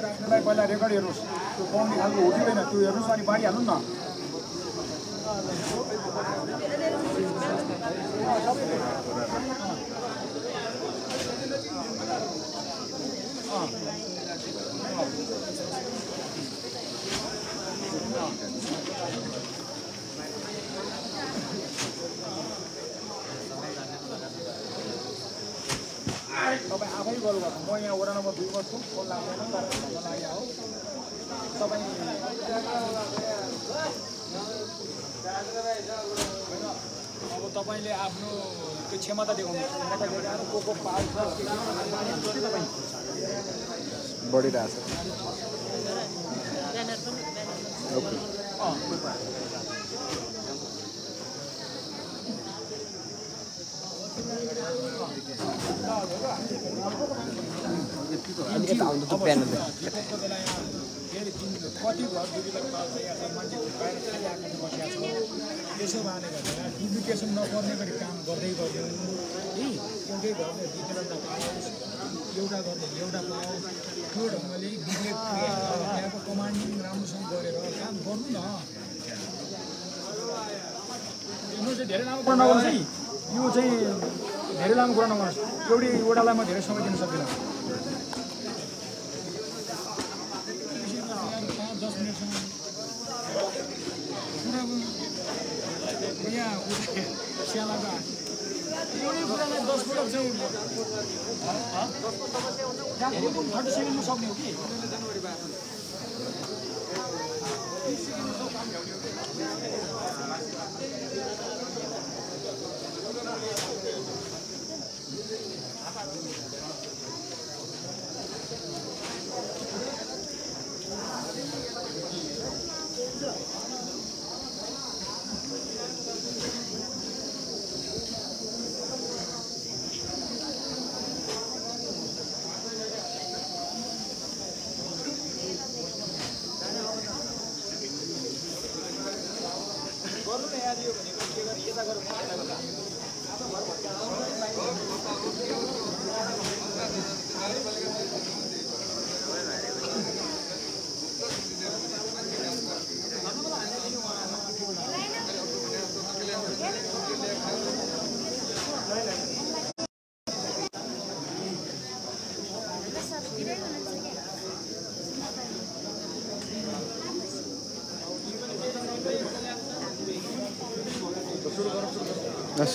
राख्नलाई पहिला रेकर्ड हेर्नुहोस् त्यो पाउने खालको हो कि होइन त्यो हेर्नुहोस् अनि बाँडिहाल्नु न तपाईँ आफै गर्नुभएको म यहाँ वडा नम्बर दुईमा छु फोन लाग्दैन तर भन्न लागि हो तपाईँ अब तपाईँले आफ्नो त्यो क्षमता देखाउनु को को पाल्छ के के गर्छ, के तपाईँ बढिरहेछ कति घर त्यसो गर्दा यहाँ डुप्लिकेसन नगर्ने गरी काम गर्दै गर्दैन है एउटै घरले दुईजना एउटा घरले एउटा पाओस् त्यो ढङ्गले त्यहाँको कमान्डिङ राम्रोसँग गरेर काम गर्नु न धेरै है यो चाहिँ धेरै लामो कुरा नगर्नुहोस् एउटै वडालाई म धेरै समय दिन सक्दिनँ यहाँ स्यालाको एउटै कुरालाई दस पटक चाहिँ थर्टी सेभेनमा सक्ने हो कि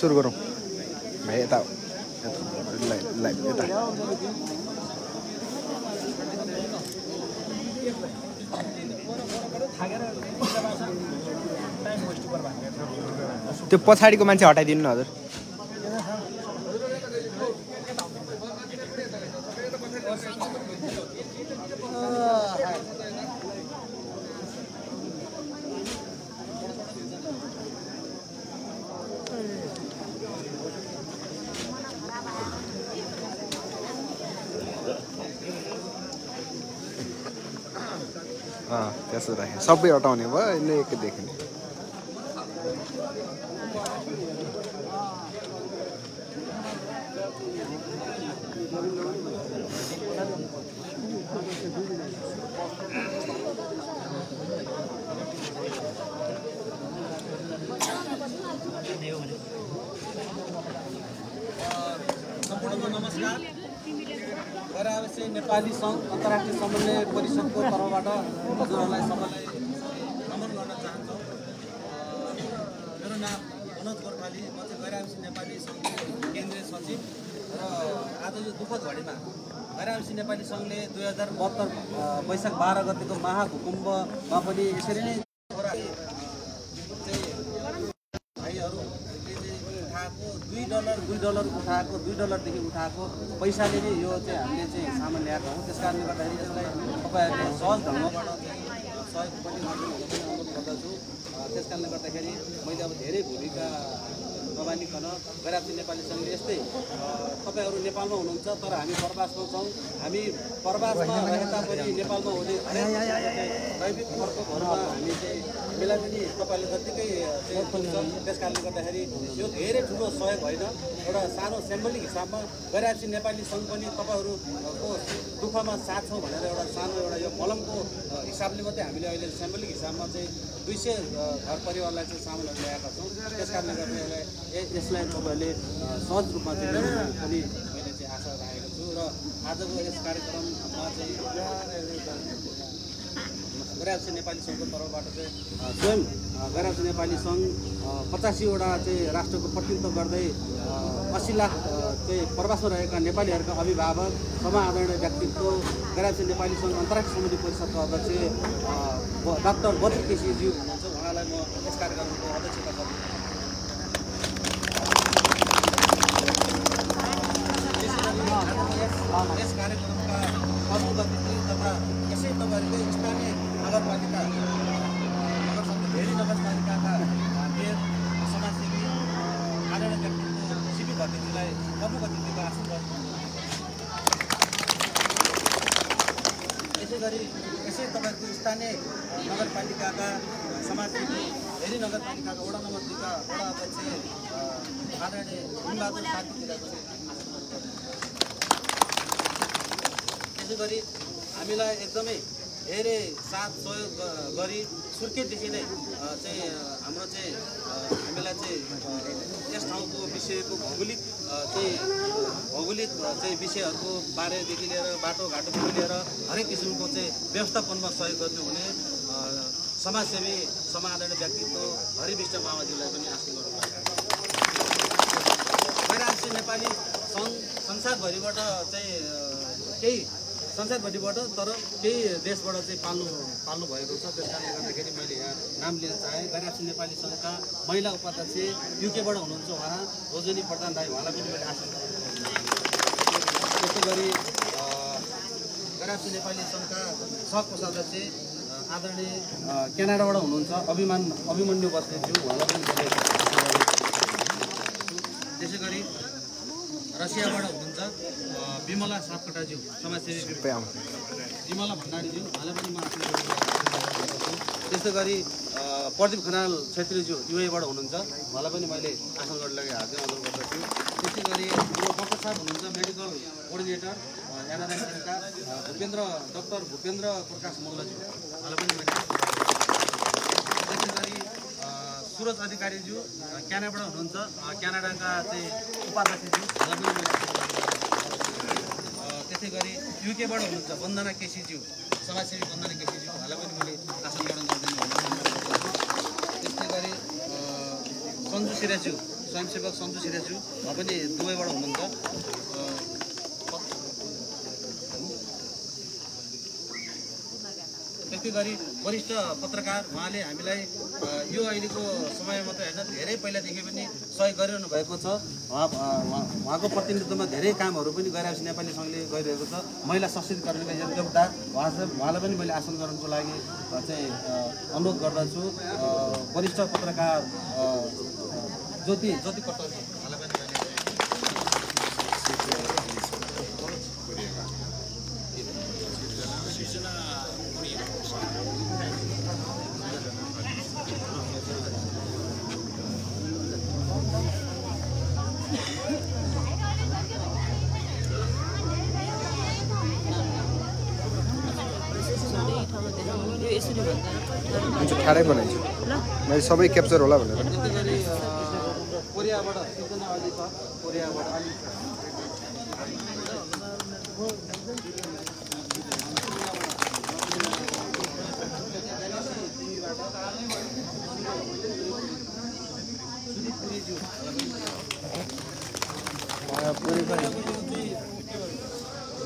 सुरु गरौँ भाइ यता यता त्यो पछाडिको मान्छे हटाइदिनु न हजुर। राखेँ सबै हटाउने भयो यसले एकै देखिने सम्पूर्णको नमस्कार गैर नेपाली सङ्घ अन्तर्राष्ट्रिय समन्वय परिषदको तर्फबाट हजुरहरूलाई सबैलाई नमन गर्न चाहन्छौँ अ, मेरो नाम मनोज गोर्खाली म चाहिँ गैर नेपाली सङ्घको केन्द्रीय सचिव र आज यो दुःखद घडीमा गैर नेपाली सङ्घले दुई हजार बहत्तर वैशाख बाह्र गतिको महाभूकम्पमा पनि यसरी नै भाइहरूले उठाएको दुई डलर दुई डलर उठाएको दुई डलरदेखि उठाएको पैसाले नै यो चाहिँ हामीले चाहिँ सामान ल्याएको हौँ। त्यस कारणले गर्दाखेरि यसलाई तपाईँहरूले सहज ढङ्गबाट सहयोग पनि पनि अनुरोध गर्दछु। त्यस कारणले गर्दाखेरि मैले अब धेरै भूमिका नमानिकन गैराती नेपाली सङ्घले यस्तै तपाईँहरू नेपालमा हुनुहुन्छ तर हामी प्रवासमा छौँ। हामी प्रवासमा रहे तापनि नेपालमा हुने दैविक खर्चहरूमा हामी चाहिँ हामीलाई पनि तपाईँहरूले जत्तिकै त्यस कारणले गर्दाखेरि यो धेरै ठुलो सहयोग होइन। एउटा सानो सिम्बोलिक हिसाबमा गैरासी नेपाली सङ्घ पनि तपाईँहरूको दुःखमा साथ छौँ भनेर एउटा सानो एउटा यो मलमको हिसाबले मात्रै हामीले अहिले सिम्बोलिक हिसाबमा चाहिँ दुई सय घर परिवारलाई चाहिँ सामानहरू ल्याएका छौँ। त्यस कारणले गर्दा यसलाई यसलाई तपाईँहरूले सहज रूपमा चाहिँ पनि मैले चाहिँ आशा राखेको छु र आजको यस कार्यक्रममा चाहिँ गैरासी नेपाली सङ्घको तर्फबाट चाहिँ स्वयं अ, गैरासी नेपाली सङ्घ पचासीवटा चाहिँ राष्ट्रको प्रतिनिधित्व गर्दै अ, अस्सी लाख चाहिँ प्रवासमा रहेका नेपालीहरूका अभिभावक सभा आदरणीय व्यक्तित्व गैरासी नेपाली सङ्घ अन्तर्राष्ट्रिय समिति परिषदका अध्यक्ष डाक्टर बद्री केसीज्यू हुनुहुन्छ। उहाँलाई म यस कार्यक्रमको अध्यक्षता गर्छु। यस कार्यक्रमका प्रमुख अतिथि तथा यसै तपाईँहरूको स्थानीय नगरपालिका धेरै नगरपालिकाका मेयर समाजसेवी आदरणीय व्यक्तित्व सिपी भट्टीजीलाई प्रमुख अतिथिको गर्नु यसै गरी यसै तपाईँको स्थानीय नगरपालिकाका समाजसेवी धेरै नगरपालिकाका वडा नम्बर दुईका वडा अध्यक्ष आदरणीय साथीजीलाई पनि आसन गर्नु त्यसै गरी हामीलाई एकदमै धेरै साथ सहयोग गरी सुर्खेतदेखि नै चाहिँ हाम्रो चाहिँ हामीलाई चाहिँ यस ठाउँको विषयको भौगोलिक चाहिँ भौगोलिक चाहिँ विषयहरूको बारेदेखि लिएर बाटोघाटोदेखि लिएर हरेक किसिमको चाहिँ व्यवस्थापनमा सहयोग गर्नुहुने समाजसेवी समाधान व्यक्तित्व हरिविष्ट माओवादीलाई पनि गर्नुभएको गैराष्ट्रिय नेपाली सङ्घ संसारभरिबाट चाहिँ केही संसारभरिबाट तर केही देशबाट चाहिँ पाल्नु पाल्नु भएको छ। त्यस कारणले गर्दाखेरि मैले यहाँ नाम लिन चाहेँ। गैराष्ट्रिय नेपाली सङ्घका महिला उपाध्यक्ष युकेबाट हुनुहुन्छ उहाँ। रोजनी प्रधान राई उहाँलाई पनि मैले आसन त्यसै गरी गैराष्ट्रिय नेपाली सङ्घका सहकोषाध्यक्ष अ, आदरणीय क्यानाडाबाट हुनुहुन्छ। अभिमान अभिमन्यु बस्नेज्यू उहाँलाई पनि। त्यसै गरी रसियाबाट हुनुहुन्छ विमला सापकोटाज्यू समाजसेवी विमला भण्डारीज्यू उहाँलाई पनि म। त्यस्तै गरी प्रदीप खनाल छेत्रीज्यू युएबाट हुनुहुन्छ। उहाँलाई पनि मैले आसन गर्न लागि हार्दिक अनुरोध गर्दछु। त्यसै गरी यो डक्टर साहब हुनुहुन्छ मेडिकल सेन्टरका अ, भूपेन्द्र डक्टर भूपेन्द्र प्रकाश मल्लज्यू उहाँलाई पनि मैले आसन त्यसै गरी अ, सुरज अधिकारीज्यू क्यानाडाबाट हुनुहुन्छ। क्यानाडाका चाहिँ उपाध्यक्षज्यू उहाँलाई पनि मैले आसन अ, त्यसै गरी युकेबाट हुनुहुन्छ वन्दना केसीज्यू समाजसेवी वन्दना केसीज्यू। उहाँलाई पनि मैले आसन ग्रहण गरिदिनु त्यस्तै गरी सन्जु सिराज्यू स्वयंसेवक सन्जु सिराज्यू उहाँ पनि दुबईबाट हुनुहुन्छ। त्यस्तै गरी वरिष्ठ पत्रकार उहाँले हामीलाई यो अहिलेको समय मात्रै होइन धेरै पहिलादेखि पनि सहयोग गरिरहनु भएको छ। उहाँ उहाँको प्रतिनिधित्वमा धेरै कामहरू पनि गैरासी नेपाली सङ्घले गरिरहेको छ। महिला सशक्तिकरणका योद्धा उहाँ चाहिँ उहाँलाई पनि मैले आसन गर्नको लागि चाहिँ अनुरोध गर्दछु। वरिष्ठ पत्रकार ज्योति ज्योति कटल उहाँलाई पनि मैले यो यसरी भन्दा हुन्छ ठाडै बनाइन्छ। मैले सबै क्याप्चर होला भनेर। त्यस्तै गरी अ, कोरियाबाट सिर्जना अलि छ कोरियाबाट अलि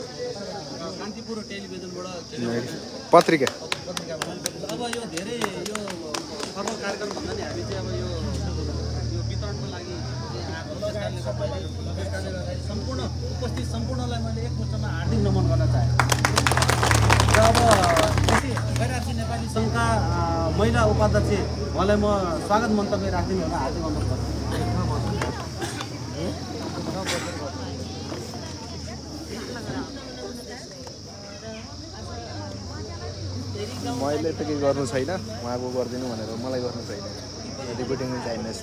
शान्तिपुर टेलिभिजनबाट पत्रिका अब यो धेरै यो सर्व कार्यक्रम भन्दा नि हामी चाहिँ अब यो यो वितरणको लागि चाहिँ आएको त्यस कारणले गर्दाखेरि त्यस कारणले गर्दाखेरि सम्पूर्ण उपस्थित सम्पूर्णलाई मैले एक मुठमा हार्दिक नमन गर्न चाहेँ र अब यसै गैरासी नेपाली सङ्घका अ, उपाध्यक्ष उहाँलाई म स्वागत मन्तव्य राखिदिनु होला हार्दिक मैले त केही गर्नु छैन उहाँको गरिदिनु भनेर मलाई गर्नु छैन। रिपोर्टिङ चाहिनुहोस्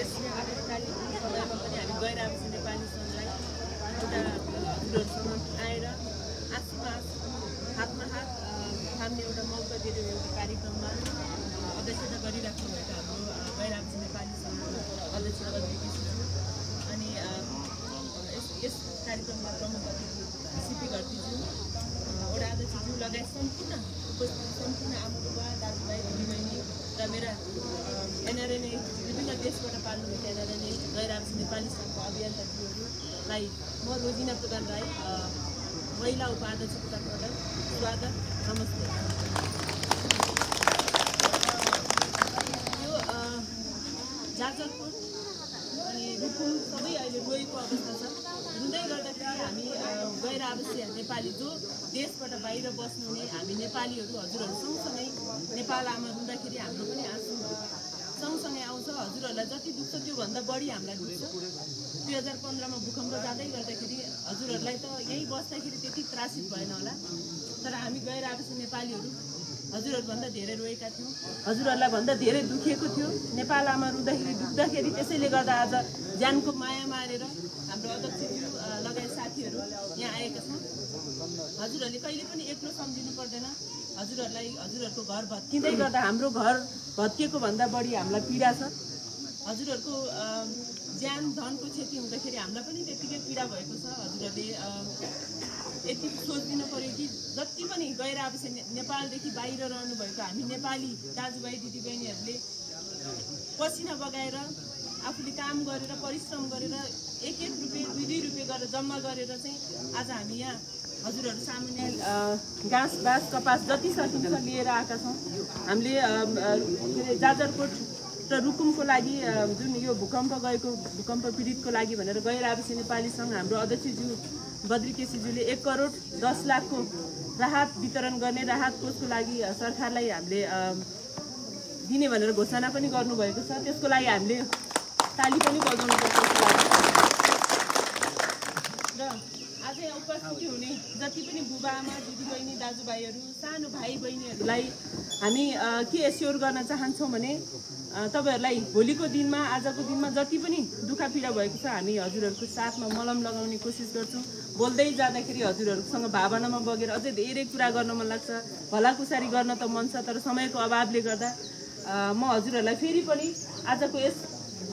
यस अगाडि कालिम्पोङ सदरमा पनि हामी गैर आवासीय नेपाली सङ्घलाई एउटा हजुरहरूसँग आएर आँसुमा आँसु हातमा हात अ, थाम्ने एउटा मौका दिएर एउटा कार्यक्रममा अ, अध्यक्षता गरिराख्नु भएको हाम्रो अ, गैर आवासीय नेपाली सङ्घको अध्यक्ष बद्री कृष्णज्यू अनि अ, यस यस कार्यक्रममा प्रमुख अतिथि सिपी घरतीज्यू अ, वडा अध्यक्षज्यू लगायत सम्पूर्ण उपस्थित सम्पूर्ण आमाबुबा दाजुभाइ दिदीबहिनी र मेरा एनआरएनए विभिन्न देशबाट पाल्नुभएका एनआरएनए गैर आवासीय नेपाली सङ्घका अभियन्ताज्यूहरूलाई म रोजिना प्रधान राई महिला उपाध्यक्षको तर्फबाट स्वागत नमस्ते यो अ, जाजरकोट अनि रुकुम सबै अहिले रोएको अवस्था छ रुँदै गर्दाखेरि हामी अ, गैर आवासीय नेपाली जो देशबाट बाहिर बस्नुहुने हामी नेपालीहरू हजुरहरू सँगसँगै नेपाल आमा रुँदाखेरि हाम्रो पनि आँसु सँगसँगै आउँछ। हजुरहरूलाई जति दुख्छ त्योभन्दा बढी हामीलाई दुख्छ। दुई हजार पन्ध्रमा भूकम्प जाँदै गर्दाखेरि हजुरहरूलाई त यहीँ बस्दाखेरि त्यति त्रासित भएन होला। तर हामी गैर आवासीय नेपालीहरू। हजुरहरूभन्दा धेरै रोएका थियौँ। हजुरहरूलाई भन्दा धेरै दुखिएको थियो। नेपाल आमा रुँदाखेरि दुख्दाखेरि त्यसैले गर्दा आज ज्यानको माया मारेर हाम्रो अध्यक्षज्यू लगायत साथीहरू यहाँ आएका छौँ। हजुरहरूले कहिले पनि एक्लो सम्झिनु पर्दैन। हजुरहरूलाई हजुरहरूको घर भत्किँदै गर्दा हाम्रो घर भत्किएको भन्दा बढी हामीलाई पीडा छ। हजुरहरूको ज्यान धनको क्षति हुँदाखेरि हामीलाई पनि त्यत्तिकै पीडा भएको छ। हजुरहरूले यति सोचिदिनु पऱ्यो कि जति पनि गैर आवासीय ने- नेपालदेखि बाहिर रहनुभएको हामी नेपाली दाजुभाइ दिदीबहिनीहरूले पसिना बगाएर आफूले काम गरेर परिश्रम गरेर एक एक रुपियाँ दुई दुई रुपियाँ गरेर जम्मा गरेर चाहिँ आज हामी यहाँ हजुरहरू सामुन्ने अ, घाँस बाँस कपास जति सकिन्छ लिएर आएका छौँ। हामीले के अरे जाजरकोट र रुकुमको लागि जुन यो भूकम्प गएको भूकम्प पीडितको लागि भनेर गैर आवासीय नेपाली सङ्घ हाम्रो अध्यक्षज्यू बद्री केसीज्यूले एक करोड दस लाखको राहत वितरण गर्ने राहत कोषको लागि सरकारलाई हामीले दिने भनेर घोषणा पनि गर्नुभएको छ। त्यसको लागि हामीले ताली पनि बजाउनुपर्छ त्यसको लागि र यहाँ उपस्थिति हुने जति पनि बुबा आमा दिदीबहिनी दाजुभाइहरू सानो भाइ बहिनीहरूलाई हामी के एस्योर गर्न चाहन्छौँ भने तपाईँहरूलाई भोलिको दिनमा आजको दिनमा जति पनि दुःख पीडा भएको छ हामी हजुरहरूको साथमा मलम लगाउने कोसिस गर्छौँ। बोल्दै जाँदाखेरि हजुरहरूसँग भावनामा बगेर अझै धेरै कुरा गर्न मन लाग्छ। भलाकुसारी गर्न त मन छ तर समयको अभावले गर्दा म हजुरहरूलाई फेरि पनि आजको यस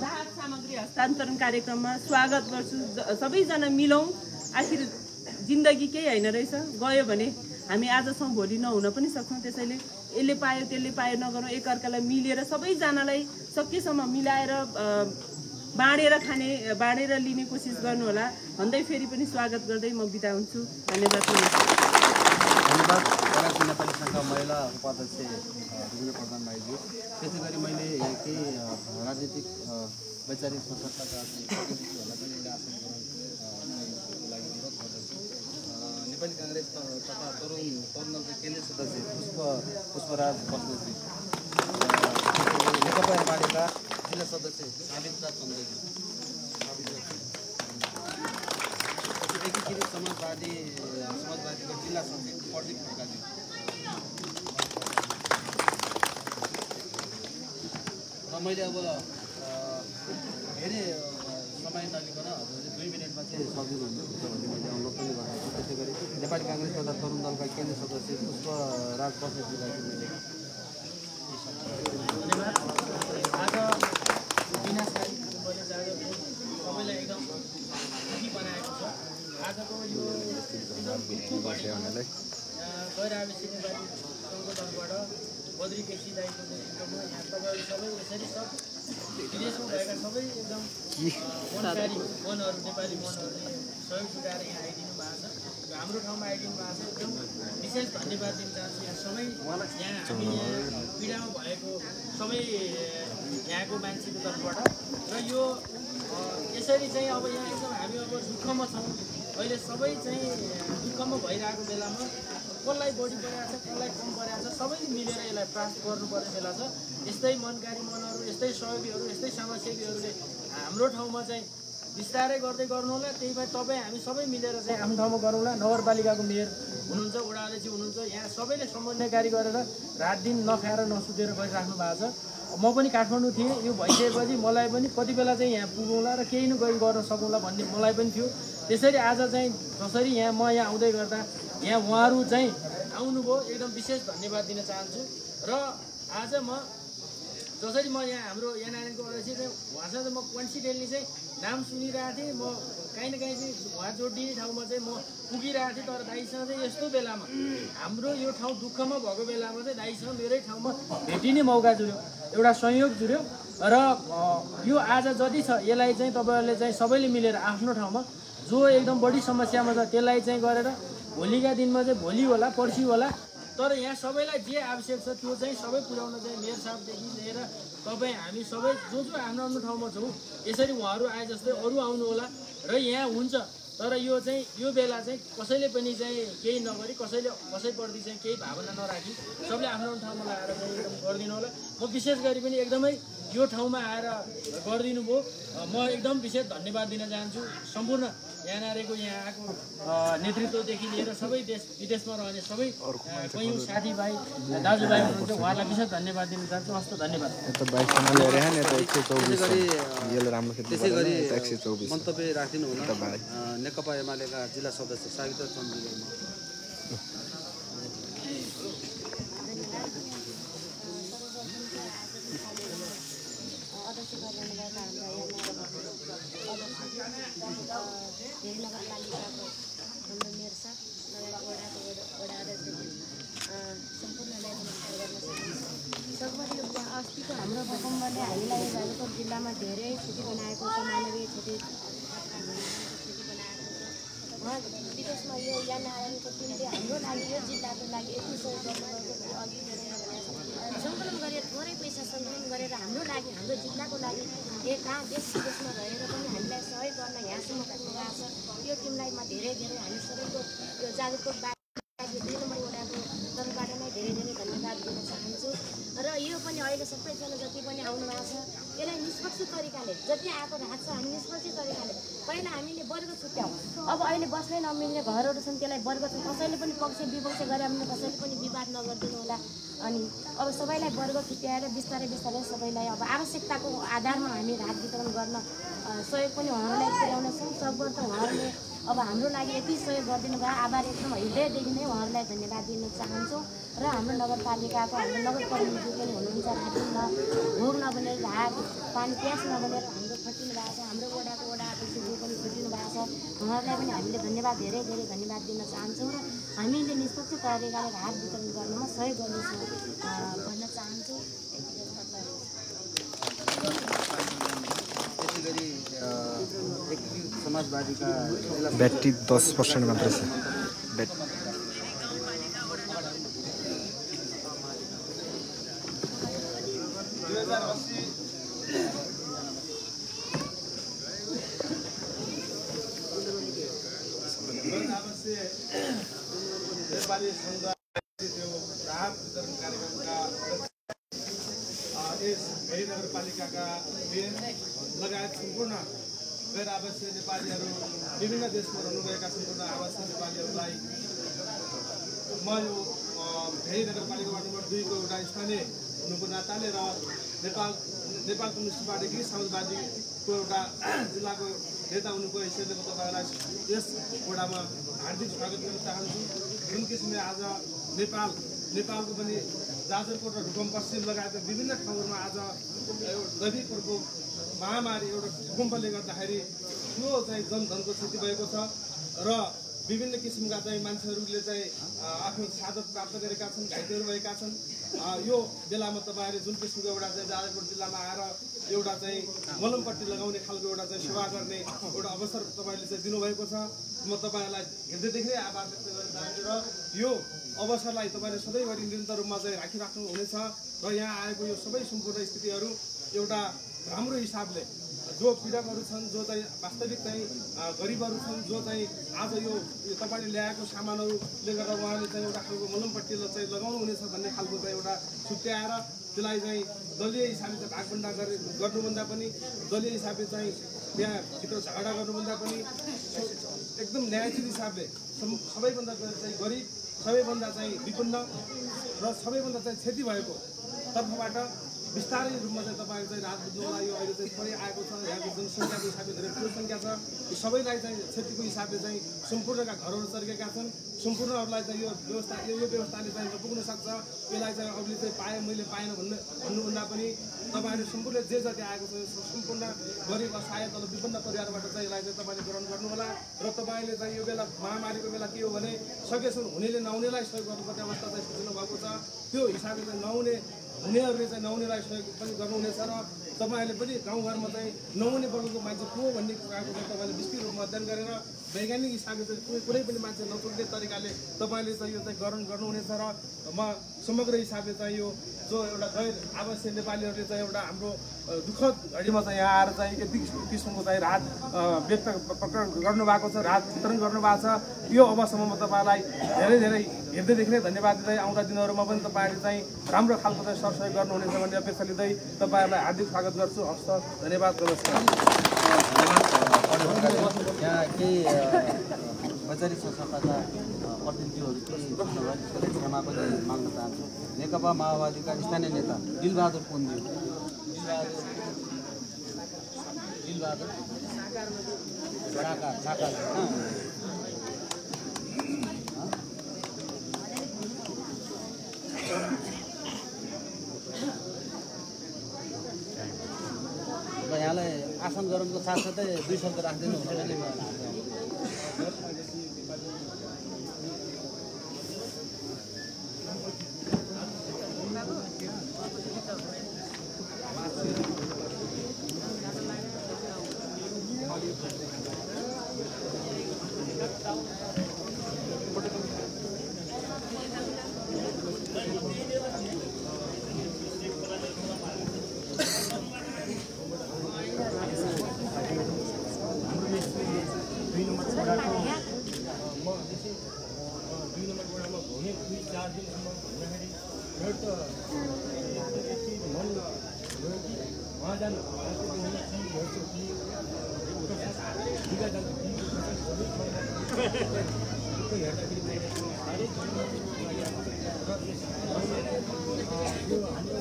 राहत सामग्री हस्तान्तरण कार्यक्रममा स्वागत गर्छु। सबैजना मिलौँ। आखिर जिन्दगी केही होइन रहेछ। गयो भने हामी आज छौँ भोलि नहुन पनि सक्छौँ त्यसैले। यसले पायो त्यसले पायो नगरौँ एकअर्कालाई मिलेर सबैजनालाई सकेसम्म मिलाएर बाँडेर खाने बाँडेर लिने कोसिस गर्नुहोला। भन्दै फेरि पनि स्वागत गर्दै म बिदा हुन्छु। धन्यवाद धन्यवाद। नेपाली महिला उपाध्यक्ष प्रधान भाइज्यू। त्यसै गरी मैले केही राजनीतिक वैचारिक संस्थाका प्रतिनिधिहरूलाई पनि एउटा आसन ग्रहण अ, लागि अनुरोध गर्दछु अ, नेपाली काङ्ग्रेस तथा तरुण तरुण दलका केन्द्रीय सदस्य पुष्प पुष्पराज बस्नेतजी। नेकपा एमालेका जिल्ला सदस्य सावित्रा चन्द्रजी। एकीकृत समाजवादी समाजवादीको जिल्ला सचिव प्रदीप खड्काजी र मैले अब धेरै समय नलिकन हजुरले दुई मिनटमा चाहिँ सजिलो हुन्छ भन्ने मैले अनुरोध पनि गरेको छु। त्यसै गरी नेपाली काङ्ग्रेस तथा तरुण दलका केन्द्रीय सदस्य पुष्पराज बस्नेतजीलाई मैले आज विनाशकारी सबैलाई एकदम बनाएको छ आजको यो बद्री केसी दाईको नेतृत्वमा यहाँ तपाईँहरू सबै यसरी सब विदेशमा भएका सबै एकदम र हाम्रो ठाउँमा आइदिनु भएको छ एकदम विशेष धन्यवाद दिन चाहन्छु यहाँ सबै यहाँ हामी यहाँ पीडामा भएको सबै यहाँको मान्छेको तर्फबाट र यो यसरी चाहिँ अब यहाँ एकदम हामी अब दुःखमा छौँ अहिले सबै चाहिँ दुःखमा भइरहेको बेलामा कसलाई बढी परेको छ कसलाई कम परेको छ सबैले मिलेर यसलाई प्राप्त गर्नुपर्ने बेला छ। यस्तै मनकारी मनहरू यस्तै सहयोगीहरू यस्तै समाजसेवीहरूले हाम्रो ठाउँमा चाहिँ बिस्तारै गर्दै गर्नु होला त्यही भएर तपाईँ हामी सबै मिलेर चाहिँ आफ्नो ठाउँमा गरौँला। नगरपालिकाको मेयर हुनुहुन्छ वडा अध्यक्ष हुनुहुन्छ। यहाँ सबैले समन्वयकारी गरेर रात दिन नखाएर नसुतेर गरिराख्नु भएको छ। म पनि काठमाडौँ थिएँ। यो भइसकेपछि मलाई पनि कति बेला चाहिँ यहाँ पुगौँला र केही न केही गर्न सकौँला भन्ने मलाई पनि थियो। त्यसरी आज चाहिँ जसरी यहाँ म यहाँ आउँदै गर्दा यहाँ उहाँहरू चाहिँ आउनुभयो। एकदम विशेष धन्यवाद दिन चाहन्छु। र आज म जसरी म यहाँ हाम्रो एनआरएनको अध्यक्ष चाहिँ उहाँसँग चाहिँ म कन्सिडेन्टली चाहिँ नाम सुनिरहेको थिएँ। म काहीँ न काहीँ चाहिँ उहाँ जोडिने ठाउँमा चाहिँ म पुगिरहेको थिएँ तर दाइसँग चाहिँ यस्तो बेलामा। हाम्रो यो ठाउँ दुःखमा भएको बेलामा चाहिँ दाइसँग मेरै ठाउँमा भेटिने मौका जुर्यो एउटा संयोग जुर्यो र यो आज जति छ यसलाई चाहिँ तपाईँहरूले चाहिँ सबैले मिलेर आफ्नो ठाउँमा जो एकदम बढी समस्यामा छ त्यसलाई चाहिँ गरेर भोलिका दिनमा चाहिँ भोलि होला पर्सि होला। तर यहाँ सबैलाई जे आवश्यक छ त्यो चाहिँ सबै पुर्याउन चाहिँ मेयर साहबदेखि लिएर तपाईँ हामी सबै जो जो आफ्नो आफ्नो ठाउँमा छौँ यसरी उहाँहरू आए जस्तै अरू आउनु होला र यहाँ हुन्छ तर यो चाहिँ यो बेला चाहिँ कसैले पनि चाहिँ केही नगरी कसैले कसैप्रति चाहिँ केही भावना नराखी सबले आफ्नो आफ्नो ठाउँमा लगाएर चाहिँ एकदम गरिदिनु होला। म विशेष गरी पनि एकदमै यो ठाउँमा आएर गरिदिनु भयो। म एकदम विशेष धन्यवाद दिन चाहन्छु। सम्पूर्ण एनआरएको यहाँ आएको नेतृत्वदेखि लिएर सबै देश विदेशमा रहने सबै कैयौँ साथीभाइ दाजुभाइ हुनुहुन्छ उहाँलाई विशेष धन्यवाद दिन चाहन्छु। हस्त धन्यवाद। त्यसै गरी मन्तव्य राखिदिनु हुन तपाईँ। नेकपा एमालेका जिल्ला सदस्य सावित्र चन्द्र वर्मा अध्यक्ष गरिरहनुभएका हाम्रा यहाँ धेरै नगरपालिकाको हाम्रो मेयर साहब लगायत वडाको वडा वडा अध्यक्ष अ, सम्पूर्णलाई नमस्कार गर्न चाहन्छु सबभरि अस्तिको हाम्रो भूकम्पले हामीलाई जाजरकोट जिल्लामा धेरै क्षति बनाएको छ मानवीय क्षति क्षति बनाएको छ उहाँ विदेशमा यो या नारायणको टिमले हाम्रो लागि यो जिल्लाको लागि यति सहयोग गर्नुभएको अघि सङ्कलन गरेर थोरै पैसा सङ्कलन गरेर हाम्रो लागि हाम्रो जिल्लाको लागि ए कहाँ देश विदेशमा रहेर पनि हामीलाई सहयोग गर्न यहाँसम्म पुग्नु भएको छ। त्यो टिमलाई म धेरै धेरै हामी सबैको यो दुई नम्बर वडाको नै धेरै धेरै धन्यवाद दिन चाहन्छु। र यो पनि अहिले सबैजना जति पनि आउनु भएको छ यसलाई निष्पक्ष तरिकाले जति आएको भएको छ हामी निष्पक्ष तरिकाले पहिला हामीले वर्ग छुट्याउँ। अब अहिले बस्नै नमिल्ने घरहरू छन् त्यसलाई वर्ग छ कसैले पनि पक्ष विपक्ष गरे भने कसैले पनि विवाद नगरिदिनु होला। अनि अब सबैलाई वर्ग छुट्याएर बिस्तारै बिस्तारै सबैलाई अब आवश्यकताको आधारमा हामी राहत वितरण गर्न सहयोग पनि उहाँहरूलाई पुर्याउनेछौँ सबबाट उहाँहरूले अब हाम्रो लागि यति सहयोग गरिदिनु भयो। आभार एकदम हृदयदेखि नै उहाँहरूलाई धन्यवाद दिन चाहन्छौँ। र हाम्रो नगरपालिकाको हाम्रो नगर पनि हुनुहुन्छ रातिमा भोग नबनेर भात पानी प्यास नबनेर हाम्रो खटिनु भएको छ हाम्रो वडाको वडा अध्यक्ष पनि खटिनु भएको छ उहाँहरूलाई पनि हामीले धन्यवाद धेरै धेरै धन्यवाद दिन चाहन्छौँ र हामीले निष्पक्ष तरिकाले राहत वितरण गर्नमा सहयोग गर्नेछौँ भन्न चाहन्छु। ब्याट्री दस पर्सेन्ट मात्रै छ नेपाली समुदाय त्यो राहत वितरण कार्यक्रमका अ, यस भेरी नगरपालिकाका मेयर लगायत सम्पूर्ण गैर आवासीय नेपालीहरू विभिन्न देशमा रहनुभएका सम्पूर्ण आवासीय नेपालीहरूलाई म यो भेरी नगरपालिका वार्ड नम्बर दुईको एउटा स्थानीय हुनुको नाताले र नेपाल नेपाल कम्युनिस्ट पार्टीकै समाजवादीको एउटा जिल्लाको नेता हुनुको हैसियतले म तपाईँहरूलाई यस वडामा हार्दिक स्वागत गर्न चाहन्छु। जुन किसिमले आज नेपाल नेपालको पनि जाजरकोट र रुकुम पश्चिम लगायत विभिन्न ठाउँहरूमा आज दैविक प्रकोप महामारी एउटा भूकम्पले गर्दाखेरि ठुलो चाहिँ जनधनको क्षति भएको छ र विभिन्न किसिमका चाहिँ मान्छेहरूले चाहिँ आफ्नो साधक प्राप्त गरेका छन् घाइतेहरू भएका छन्। यो बेलामा तपाईँहरूले जुन किसिमको एउटा चाहिँ जाजरकोट जिल्लामा आएर एउटा चाहिँ मलमपट्टि लगाउने खालको एउटा चाहिँ सेवा गर्ने एउटा अवसर तपाईँले चाहिँ दिनुभएको छ। म तपाईँहरूलाई हृदयदेखि नै आभार व्यक्त गर्न चाहन्छु र यो अवसरलाई तपाईँले सधैँभरि निरन्तर रूपमा चाहिँ राखिराख्नु हुनेछ र यहाँ आएको यो सबै सम्पूर्ण स्थितिहरू एउटा राम्रो हिसाबले जो पीडकहरू छन् जो चाहिँ वास्तविक चाहिँ गरिबहरू छन् जो चाहिँ आज यो तपाईँले ल्याएको सामानहरूले गर्दा उहाँले चाहिँ एउटा खालको मलमपट्टीलाई चाहिँ लगाउनु हुनेछ भन्ने खालको चाहिँ एउटा छुट्याएर त्यसलाई चाहिँ दलीय हिसाबले चाहिँ भागभन्डा गरे गर्नुभन्दा पनि दलीय हिसाबले चाहिँ त्यहाँ भित्र झगडा गर्नुभन्दा पनि एकदम न्यायचित हिसाबले सबैभन्दा चाहिँ गरिब सबैभन्दा चाहिँ विपन्न र सबैभन्दा चाहिँ क्षति भएको तर्फबाट बिस्तारै रूपमा चाहिँ तपाईँहरू चाहिँ रात बुझ्नुहोला यो अहिले चाहिँ थोरै आएको छ यहाँको जनसङ्ख्याको हिसाबले धेरै ठुलो सङ्ख्या छ। यो सबैलाई चाहिँ क्षतिको हिसाबले चाहिँ सम्पूर्णका घरहरू चर्केका छन्। सम्पूर्णहरूलाई चाहिँ यो व्यवस्था यो व्यवस्थाले चाहिँ नपुग्न सक्छ। यसलाई चाहिँ अरूले चाहिँ पाएँ मैले पाएन भन्नु भन्नुभन्दा पनि तपाईँहरू सम्पूर्ण जे जति आएको छ सम्पूर्ण गरिब असहाय तल विपन्न परिवारबाट चाहिँ यसलाई चाहिँ तपाईँले ग्रहण गर्नुहोला। र तपाईँले चाहिँ यो बेला महामारीको बेला के हो भने सकेसम्म हुनेले नहुनेलाई सहयोग गर्नुपर्ने अवस्था चाहिँ भएको छ। त्यो हिसाबले चाहिँ नहुने हुनेहरूले चाहिँ नहुनेलाई सहयोग पनि गर्नुहुनेछ र तपाईँहरूले पनि गाउँघरमा चाहिँ नहुने वर्गको मान्छे को भन्ने कुराको चाहिँ तपाईँले विस्तृत रूपमा अध्ययन गरेर वैज्ञानिक हिसाबले चाहिँ कुनै कुनै पनि मान्छे नपुग्ने तरिकाले तपाईँले चाहिँ यो चाहिँ ग्रहण गर्नुहुनेछ र म समग्र हिसाबले चाहिँ यो जो एउटा गैर आवासीय नेपालीहरूले चाहिँ एउटा हाम्रो दुःखद घडीमा चाहिँ यहाँ आएर चाहिँ यति किसिमको चाहिँ राहत व्यक्त प्रकट गर्नुभएको छ राहत वितरण गर्नुभएको छ यो अवस्थामा म तपाईँलाई धेरै धेरै हृदयदेखि नै धन्यवाद दिँदै आउँदा दिनहरूमा पनि तपाईँहरूले चाहिँ राम्रो खालको चाहिँ सरसहयोग गर्नुहुनेछ भन्ने अपेक्षा लिँदै तपाईँहरूलाई हार्दिक स्वागत गर्छु। हस्त धन्यवाद नमस्कार। यहाँ केही वैचारिक संस्थाका प्रतिनिधिहरू केही क्षमा पनि माग्न चाहन्छु। नेकपा माओवादीका स्थानीय नेता दिलबहादुर पुन्जी। दिलबहादुर। दिलबहादुर साकार। साकार अँ। र यहाँलाई आसन गरमको साथसाथै दुई शब्द राखिदिनु हुन्छ भने म दुई नम्बर वडाको म त्यसै दुई नम्बर वडामा घुमेँ दुई चार दिनसम्म घुम्दाखेरि मेरो त यति मन गयो कि उहाँ जानु हेर्छु कि हेर्छु कि बिगा जान्छ कि दुःख हेर्दाखेरि मैले साह्रै यो हाम्रो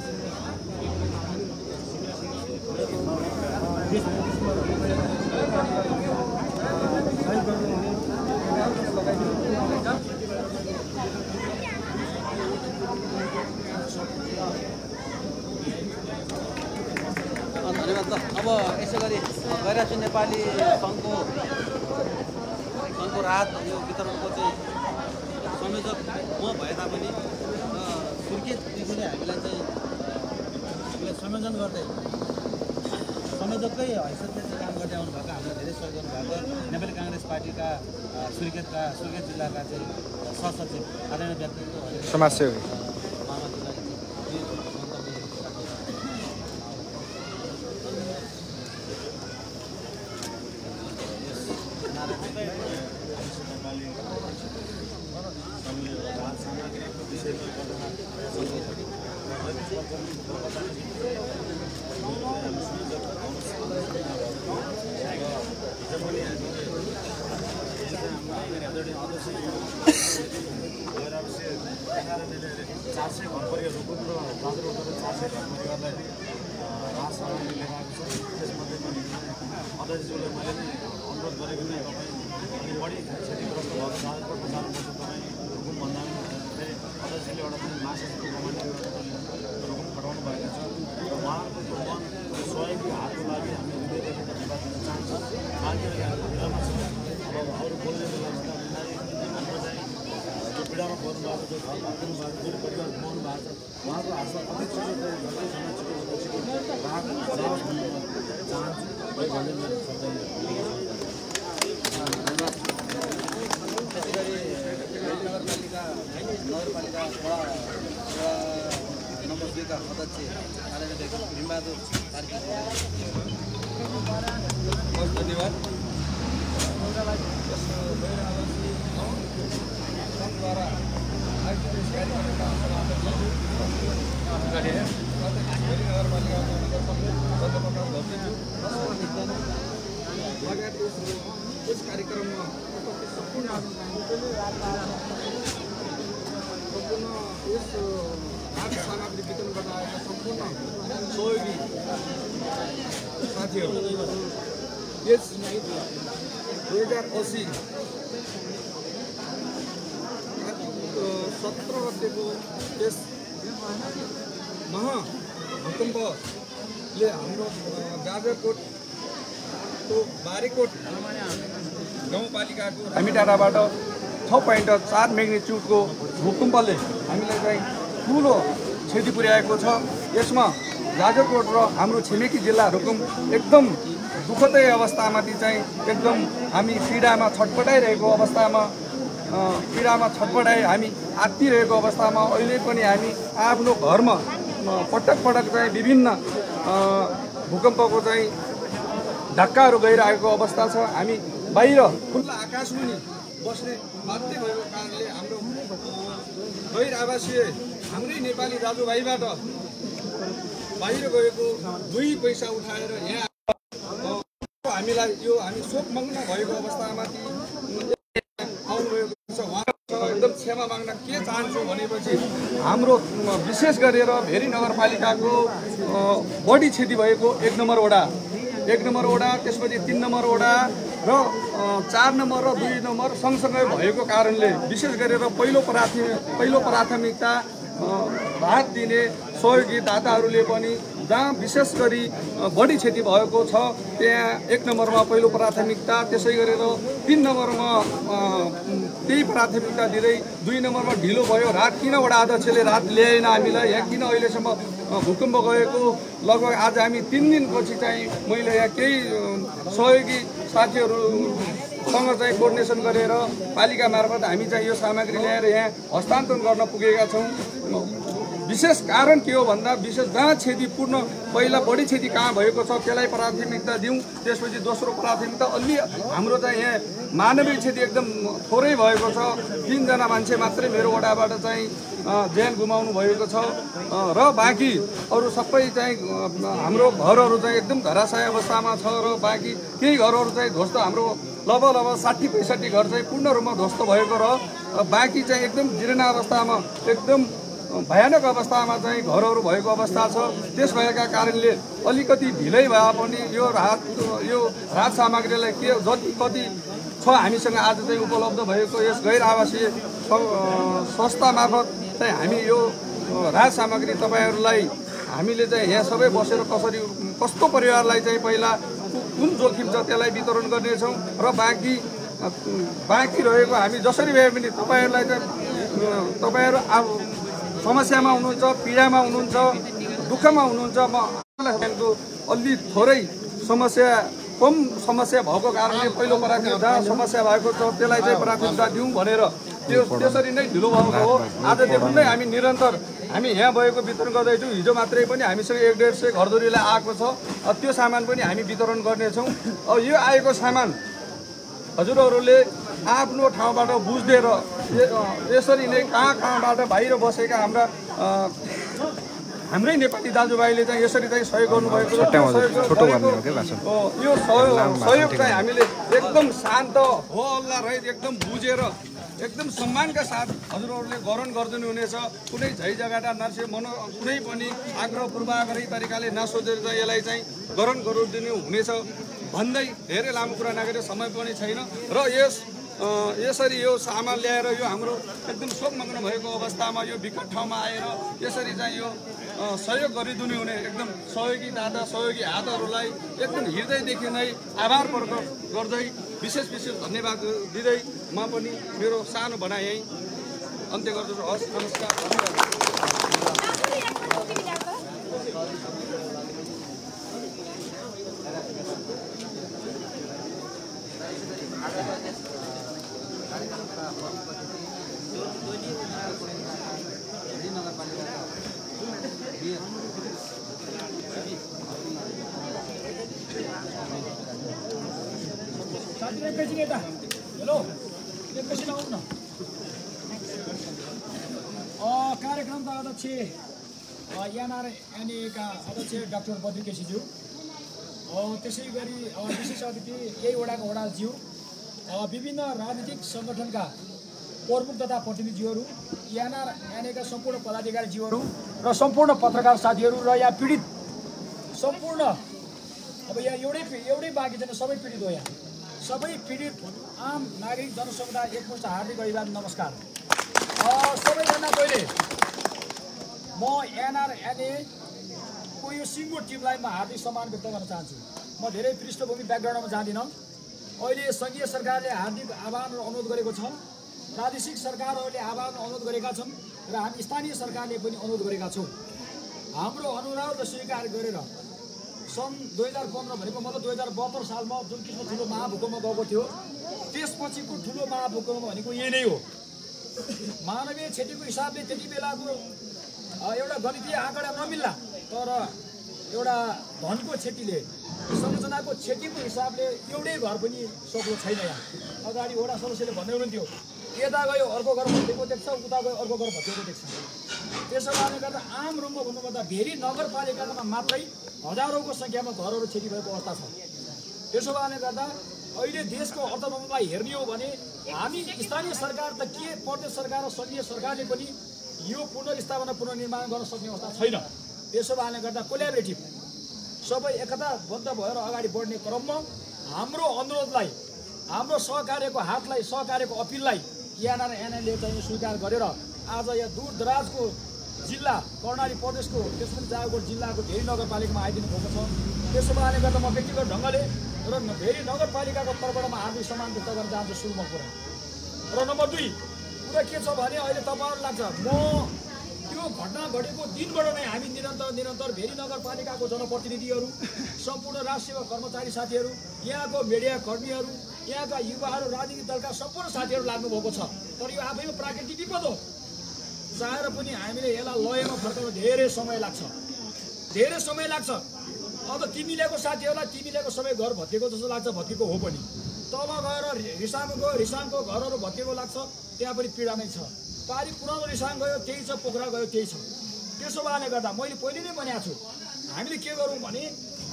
अँ, धन्यवाद ल अब यसो गरी गैराजु नेपाली सङ्घको सङ्घको राहत यो वितरणको चाहिँ संयोजक म भए तापनि र सुर्खेतदेखि हामीलाई चाहिँ यसलाई संयोजन गर्दै संयोजककै हैसियतले चाहिँ काम गर्दै आउनुभएको हामीलाई धेरै सहयोग गर्नुभएको नेपाली काङ्ग्रेस पार्टीका सुर्खेतका सुर्खेत जिल्लाका चाहिँ सहसचिव आदरणीय व्यक्तित्व समाजसेवी। चार सय घर परिवारहरूको र बाग्राकोटको चार सय घर परिवारलाई लिएर आएको छ त्यसमध्येमा अध्यक्षज्यूलाई मैले नै अनुरोध गरेको नै तपाईँ बढी क्षतिग्रस्त भएको कति जानुपर्छ तपाईँ रुकुम भन्दा पनि अध्यक्षले एउटा पनि मासिकको कमान्ड रुकुम पठाउनु भएको छ र उहाँहरूको त्यो मन सहयोगी हातको लागि हामी हृदयदेखि धन्यवाद दिन चाहन्छौँ बाँकी अहिले हाम्रो पीडामा छ अब अरू बोल्ने बेला भन्दा बिस्तारै हाम्रो चाहिँ जो पीडामा पर्नु भएको जो घर भागिनु भएको जो परिवार गुमाउनु भएको छ उहाँको हातमा कति छिटो चाहिँ जतिसम्म छिटो छिटो राहत जाओस् भन्ने म चाहन्छु है भन्ने मेरो शब्द यो हो। त्यसै गरी नगरपालिका नगरपालिका धन्यवाद द्वारा आयोजित यस कार्यक्रमका सभापति साथै भेरी नगरपालिकाको नगरपालिका चन्द्रप्रकाश घरतीज्यू लगायत यस यस कार्यक्रममा उपस्थित सम्पूर्ण सम्पूर्ण यस हाट सामग्री वितरण गर्न आएका सम्पूर्ण सहयोगी साथीहरू यस दुई हजार असी सत्र गतेको यस महा भूकम्पले हाम्रो गाजरकोटको बारीकोट गाउँपालिकाको रामीटाँडाबाट छ पोइन्ट चार मेग्निच्युडको भूकम्पले हामीलाई चाहिँ ठुलो क्षति पुर्याएको छ। यसमा जाजरकोट र हाम्रो छिमेकी रुकुम एकदम दुःखदै अवस्थामाथि चाहिँ एकदम हामी पीडामा छटपटाइरहेको अवस्थामा पीडामा छटपटाइ हामी आत्तिरहेको अवस्थामा अहिले पनि हामी आफ्नो घरमा पटक पटक चाहिँ विभिन्न भूकम्पको चाहिँ धक्काहरू गइरहेको अवस्था छ। हामी बाहिर खुल्ला आकाशमुनि बस्ने बाध्य भएको कारणले हाम्रो गैर आवासीय हाम्रै नेपाली दाजुभाइबाट बाहिर गएको दुई पैसा उठाएर यहाँ हामीलाई यो हामी शोकमग्न भएको अवस्थामाथि आउनुभएको एकदम क्षमा माग्न के चाहन्छु भनेपछि हाम्रो विशेष गरेर भेरी नगरपालिकाको बढी क्षति भएको एक नम्बर वडा एक नम्बर वडा त्यसपछि तिन नम्बर वडा र चार नम्बर र दुई नम्बर सँगसँगै भएको कारणले विशेष गरेर पहिलो प्राथमिक पहिलो प्राथमिकता राहत दिने सहयोगी दाताहरूले पनि जहाँ विशेष गरी बढी क्षति भएको छ। त्यहाँ एक नम्बरमा पहिलो प्राथमिकता त्यसै गरेर तिन नम्बरमा त्यही प्राथमिकता दिँदै दुई नम्बरमा ढिलो भयो। रात किन वडा अध्यक्षले रात ल्याएन हामीलाई? यहाँ किन अहिलेसम्म भूकम्प गएको? लगभग आज हामी तिन दिनपछि चाहिँ मैले यहाँ केही सहयोगी साथीहरूसँग चाहिँ कोर्डिनेसन गरेर पालिका मार्फत हामी चाहिँ यो सामग्री ल्याएर यहाँ हस्तान्तरण गर्न पुगेका छौँ। विशेष कारण के हो भन्दा विशेष जहाँ क्षति पूर्ण पहिला बढी क्षति कहाँ भएको छ त्यसलाई प्राथमिकता दिउँ। त्यसपछि दोस्रो प्राथमिकता अलि हाम्रो चाहिँ यहाँ मानवीय क्षति एकदम थोरै भएको छ। तिनजना मान्छे मात्रै मेरो वडाबाट चाहिँ ज्यान गुमाउनु भएको छ। र बाँकी अरू सबै चाहिँ हाम्रो घरहरू चाहिँ एकदम धराशय अवस्थामा छ र बाँकी केही घरहरू चाहिँ ध्वस्त हाम्रो लगभग लगभग साठी पैँसठी घर चाहिँ पूर्ण रूपमा ध्वस्त भएको र बाँकी चाहिँ एकदम जीर्ण अवस्थामा एकदम भयानक अवस्थामा चाहिँ घरहरू भएको अवस्था छ। त्यस भएका कारणले अलिकति ढिलै भए पनि यो राहत यो राहत सामग्रीलाई के जति कति छ हामीसँग आज चाहिँ उपलब्ध भएको यस गैर आवासीय संस्था मार्फत चाहिँ हामी यो राहत सामग्री तपाईँहरूलाई हामीले चाहिँ यहाँ सबै बसेर कसरी कस्तो परिवारलाई चाहिँ पहिला कुन जोखिम छ त्यसलाई वितरण गर्नेछौँ र बाँकी बाँकी रहेको हामी जसरी भए पनि तपाईँहरूलाई चाहिँ तपाईँहरू अब समस्यामा हुनुहुन्छ पीडामा हुनुहुन्छ दुःखमा हुनुहुन्छ म अलि थोरै समस्या कम समस्या भएको कारणले पहिलो प्राथमिकता जहाँ समस्या भएको छ त्यसलाई चाहिँ प्राथमिकता दिउँ भनेर त्यो त्यसरी नै ढिलो भएको हो। आजदेखि नै हामी निरन्तर हामी यहाँ भएको वितरण गर्दैछौँ हिजो मात्रै पनि हामीसँग एक डेढ सय घरधुरीलाई आएको छ त्यो सामान पनि हामी वितरण गर्नेछौँ। यो आएको सामान हजुरहरूले आफ्नो ठाउँबाट अ, यसरी नै कहाँ कहाँबाट बाहिर बसेका हाम्रा हाम्रै नेपाली दाजुभाइले चाहिँ यसरी चाहिँ सहयोग गर्नुभएको हो यो सहयोग सहयोग चाहिँ हामीले एकदम शान्त हो हल्ला रहित एकदम बुझेर एकदम सम्मानका साथ हजुरहरूले गरन गरिदिनु हुनेछ। कुनै झै जगाटा नर्से मनो कुनै पनि आग्रह पूर्वाग्रही तरिकाले नसोधेर चाहिँ यसलाई चाहिँ गरन गरिदिनु हुनेछ। भन्दै धेरै लामो कुरा नगरेर समय पनि छैन। र यस यसरी यो सामान ल्याएर यो हाम्रो एकदम शोकमग्न भएको अवस्थामा यो विकट ठाउँमा आएर यसरी चाहिँ यो सहयोग गरिदिनु हुने एकदम सहयोगी दाता सहयोगी हातहरूलाई एकदम हृदयदेखि नै आभार प्रकट गर्दै विशेष विशेष धन्यवाद दिँदै म पनि मेरो सानो भनाइ यहीँ अन्त्य गर्दछु। हस् नमस्कार धन्यवाद साथी एकैछिन यता हेलो एकैछिन कार्यक्रमका अध्यक्ष डाक्टर बद्री केसीज्यू त्यसै गरी विशेष अतिथि यही वडाका वडाज्यू विभिन्न राजनीतिक सङ्गठनका प्रमुख तथा प्रतिनिधिज्यूहरू एनआरएनएका सम्पूर्ण पदाधिकारीज्यूहरू र सम्पूर्ण पत्रकार साथीहरू र यहाँ पीडित सम्पूर्ण अब यहाँ एउटै एउटै बाँकी छैन सबै पीडित हो यहाँ। सबै पीडित आम नागरिक जनसमुदाय एकमुष्ट हार्दिक अभिवादन नमस्कार। अ, सबैभन्दा पहिले म एनआरएनएको यो सिङ्गो टिमलाई म हार्दिक सम्मान व्यक्त गर्न चाहन्छु। म धेरै पृष्ठभूमि ब्याकग्राउन्डमा जाँदिनँ। अहिले सङ्घीय सरकारले हार्दिक आह्वान र अनुरोध गरेको छ। प्रादेशिक सरकारहरूले आह्वान र अनुरोध गरेका छन् र हामी स्थानीय सरकारले पनि अनुरोध गरेका छौँ। हाम्रो अनुरोध स्वीकार गरेर सन् दुई हजार पन्ध्र भनेको मतलब दुई हजार बहत्तर सालमा जुन किसिमको ठुलो महाभूकम्प गएको थियो त्यसपछिको ठुलो महाभूकम्प भनेको यही नै हो। मानवीय क्षतिको हिसाबले त्यति बेलाको एउटा गणितीय आँकडा नमिल्ला तर एउटा धनको क्षतिले संरचनाको क्षतिको हिसाबले एउटै घर पनि सक्नु छैन यहाँ। अगाडि वडा सदस्यले भन्दै हुनुहुन्थ्यो यता गयो अर्को घर भत्किएको देख्छ उता गयो अर्को घर भत्किएको देख्छ। त्यसो कारणले गर्दा आम रूपमा भन्नुपर्दा भेरी नगरपालिकामा मात्रै हजारौँको सङ्ख्यामा घरहरू क्षति भएको अवस्था छ। त्यसो कारणले गर्दा अहिले देशको अर्थतन्त्रलाई हेर्ने हो भने हामी स्थानीय सरकार त के प्रदेश सरकार र सङ्घीय सरकारले पनि यो पुनर्स्थापना पुनर्निर्माण गर्न सक्ने अवस्था छैन। त्यसो कारणले गर्दा कोल्याबरेटिभ सबै एकताबद्ध भएर अगाडि बढ्ने क्रममा हाम्रो अनुरोधलाई हाम्रो सहकार्यको हातलाई सहकार्यको अपिललाई एनआर एनएलले चाहिँ स्वीकार गरेर आज यहाँ दूर दराजको जिल्ला कर्णाली प्रदेशको त्यसपछि जागोट जिल्लाको धेरै नगरपालिकामा आइदिनु भएको छ। त्यसो कारणले गर्दा म व्यक्तिगत ढङ्गले र धेरै नगरपालिकाको तर्फबाट म हार्दिक सम्मान व्यक्त गर्न चाहन्छु सुरुमा कुरा। र नम्बर दुई कुरा के छ भने अहिले तपाईँहरू लाग्छ म त्यो घटना घटेको दिनबाट नै हामी निरन्तर निरन्तर भेरी नगरपालिकाको जनप्रतिनिधिहरू सम्पूर्ण राष्ट्रिय कर्मचारी साथीहरू यहाँको मिडिया कर्मीहरू यहाँका युवाहरू राजनीतिक दलका सम्पूर्ण साथीहरू लाग्नुभएको छ। तर यो आफैमा प्राकृतिक विपद हो। चाहेर पनि हामीले यसलाई लयमा फर्काउन धेरै समय लाग्छ। धेरै समय लाग्छ। अब तिमीलेको साथीहरूलाई तिमीलेको सबै घर भत्किएको जस्तो लाग्छ भत्किएको हो पनि। तल गएर रिसाङको रिसाङको घरहरू भत्किएको लाग्छ त्यहाँ पनि पीडा नै छ। पारि पुरानो रिसाङ गयो त्यही छ पोखरा गयो त्यही छ। त्यसो भएले गर्दा मैले पहिले नै भनेको छु हामीले के गरौँ भने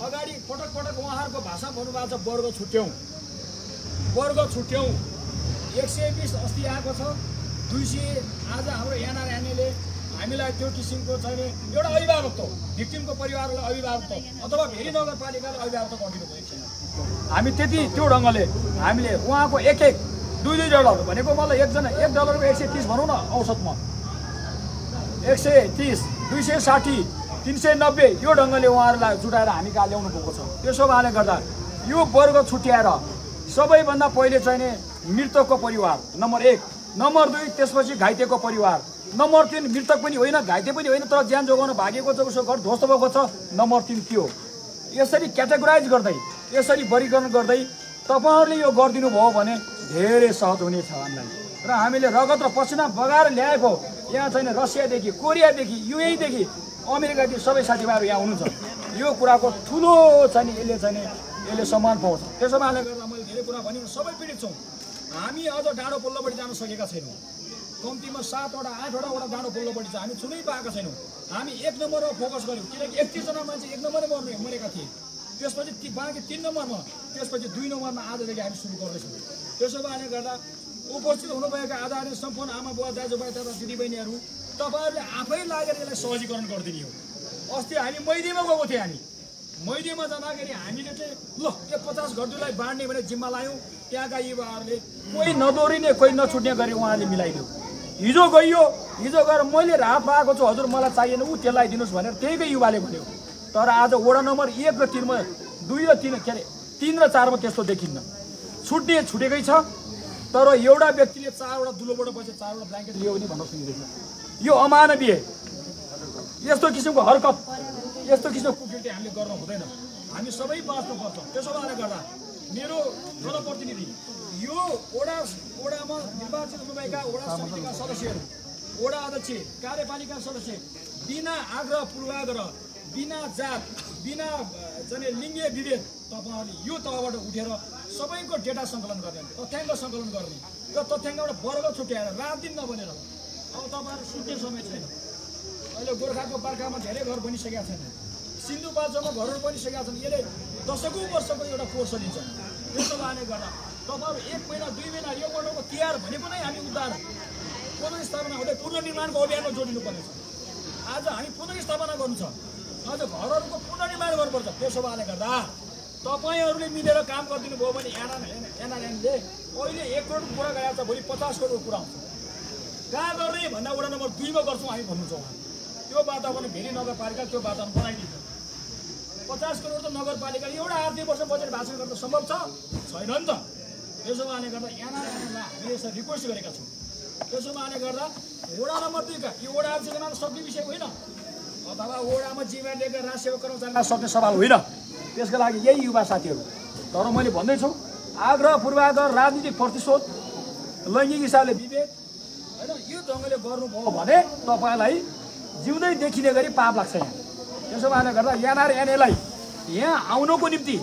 अगाडि पटक पटक उहाँहरूको भाषा भन्नुभएको छ वर्ग छुट्याउँ वर्ग छुट्याउँ एक सय बिस अस्ति आएको छ दुई सय आज हाम्रो एनआरएनएले हामीलाई त्यो किसिमको चाहिँ एउटा अभिभावक त भिक्टिमको परिवारलाई अभिभावक अथवा भेरी नगरपालिकालाई अभिभावक त गरिदिनु भएको छैन हामी त्यति त्यो ढङ्गले हामीले उहाँको एक एक दुई दुई डलर भनेको मलाई एकजना एक डलरको एक सय तिस भनौँ न औसतमा। एक सय तिस दुई सय साठी तिन सय नब्बे यो ढङ्गले उहाँहरूलाई जुटाएर हामी कहाँ ल्याउनु भएको छ। त्यसो कारणले गर्दा यो वर्ग छुट्याएर सबैभन्दा पहिले चाहिँ नि मृतकको परिवार नम्बर एक नम्बर दुई त्यसपछि घाइतेको परिवार नम्बर तिन मृतक पनि होइन घाइते पनि होइन तर ज्यान जोगाउन भागेको छ उसको घर ध्वस्त भएको छ नम्बर तिन त्यो। यसरी क्याटेगोराइज गर्दै यसरी वर्गीकरण गर्दै तपाईँहरूले यो गरिदिनु भयो भने धेरै सहज हुनेछ हामीलाई। र हामीले रगत र पसिना बगाएर ल्याएको यहाँ छैन रसियादेखि कोरियादेखि युएदेखि अमेरिकादेखि सबै साथीभाइहरू यहाँ हुनुहुन्छ। यो कुराको ठुलो चाहिँ यसले चाहिँ यसले सम्मान पाउँछ। त्यसो कारणले गर्दा मैले धेरै कुरा भने सबै पीडित छौँ। हामी अझ डाँडो पल्लोपट्टि जान सकेका छैनौँ। कम्तीमा सातवटा आठवटा वटा डाँडो पल्लोपट्टि छ हामी छुनै पाएका छैनौँ। हामी एक नम्बरमा फोकस गऱ्यौँ किनकि एकतिसजना मान्छे एक नम्बरै मरेका थिए। त्यसपछि बाँकी तिन नम्बरमा त्यसपछि दुई नम्बरमा आजदेखि हामी सुरु गर्दैछौँ। त्यसो कारणले गर्दा उपस्थित हुनुभएका आधारले सम्पूर्ण आमा बुवा दाजुभाइ तथा दिदीबहिनीहरू तपाईँहरूले आफै लागेर यसलाई सहजीकरण गरिदिने हो। अस्ति हामी मैदीमा गएको थियौँ हामी। मैदीमा जाँदाखेरि हामीले चाहिँ ल यो पचास घरजुलाई बाँड्ने भने जिम्मा लायौँ। त्यहाँका युवाहरूले कोही नदौडिने कोही नछुट्ने गरी उहाँले मिलाइदियो। हिजो गइयो हिजो गएर मैले राहत पाएको छु हजुर मलाई चाहिएन ऊ त्यसलाई दिनुहोस् भनेर त्यहीकै युवाले भन्यो। तर आज वडा नम्बर एक र तिनमा दुई र तिन के अरे तिन र चारमा त्यस्तो देखिन्न। छुट्ने छुटेकै छ तर एउटा व्यक्तिले चारवटा दुलोबाट बसेर चारवटा ब्ल्याङ्केट लियो भने भन्न सुनिँदैछ यो अमानवीय। यस्तो किसिमको हरकत यस्तो किसिमको कुकृति हामीले गर्न हुँदैन। हामी सबै बाँच्नुपर्छ त्यसो कारणले गर्दा मेरो जनप्रतिनिधि यो वडा वडामा निर्वाचित हुनुभएका वडा समितिका सदस्यहरू वडा अध्यक्ष कार्यपालिका सदस्य बिना आग्रह पूर्वाग्रह बिना जात बिना चाहिँ लिङ्गीय विभेद तपाईँहरूले यो तहबाट उठेर सबैको डेटा सङ्कलन गर्ने तथ्याङ्क सङ्कलन गर्ने र तथ्याङ्कबाट वर्ग छुट्याएर रात दिन नबनेर। अब तपाईँहरू सुत्ने समय छैन। अहिले गोर्खाको बर्खामा धेरै घर बनिसकेका छन्। सिन्धुपाल्चोमा घरहरू बनिसकेका छन्। यसले दशकौँ वर्षको एउटा कोर्स लिन्छ। त्यसो कारणले गर्दा तपाईँहरू एक महिना दुई महिना यो वर्षको तिहार भनेको नै हामी उद्धार पुनर्स्थापना हुँदै पुनर्निर्माणको अभियानमा जोडिनु पर्नेछ आज हामी पुनर्स्थापना गर्नु छ। आज घरहरूको पुनर्निर्माण गर्नुपर्छ। भएले गर्दा। तपाईँहरूले मिलेर काम गरिदिनु भयो भने एनआर एनआरएनले अहिले एक करोड पुरा गएको छ भोलि पचास करोड पुरा हुन्छ कहाँ गर्ने भन्दा वडा नम्बर दुईमा गर्छौँ हामी भन्नु छ उहाँ त्यो वातावरण भेरी नगरपालिका त्यो वातावरण बनाइदिन्छ। पचास करोड त नगरपालिकाले एउटा आर्थिक वर्ष बजेट भाषण गर्न सम्भव छ? छैन नि त। त्यसो कारणले गर्दा एनआरएनलाई हामीले यसरी रिक्वेस्ट गरेका छौँ। त्यसो कारणले गर्दा वडा नम्बर दुईका। यो वडा अध्यक्षमा सक्ने विषय होइन। अथवा वडामा जिम्मेवारी लिएका राज सेवा कर्मचारीलाई सक्ने सवाल होइन। त्यसको लागि यही युवा साथीहरू तर मैले भन्दैछु आग्रह पूर्वाग्रह राजनीतिक प्रतिशोध लैङ्गिक हिसाबले विवेक होइन यो ढङ्गले गर्नुभयो भने तपाईँलाई जिउँदै देखिने गरी पाप लाग्छ यहाँ। त्यसो कारणले गर्दा एनआरएनएलाई यहाँ आउनुको निम्ति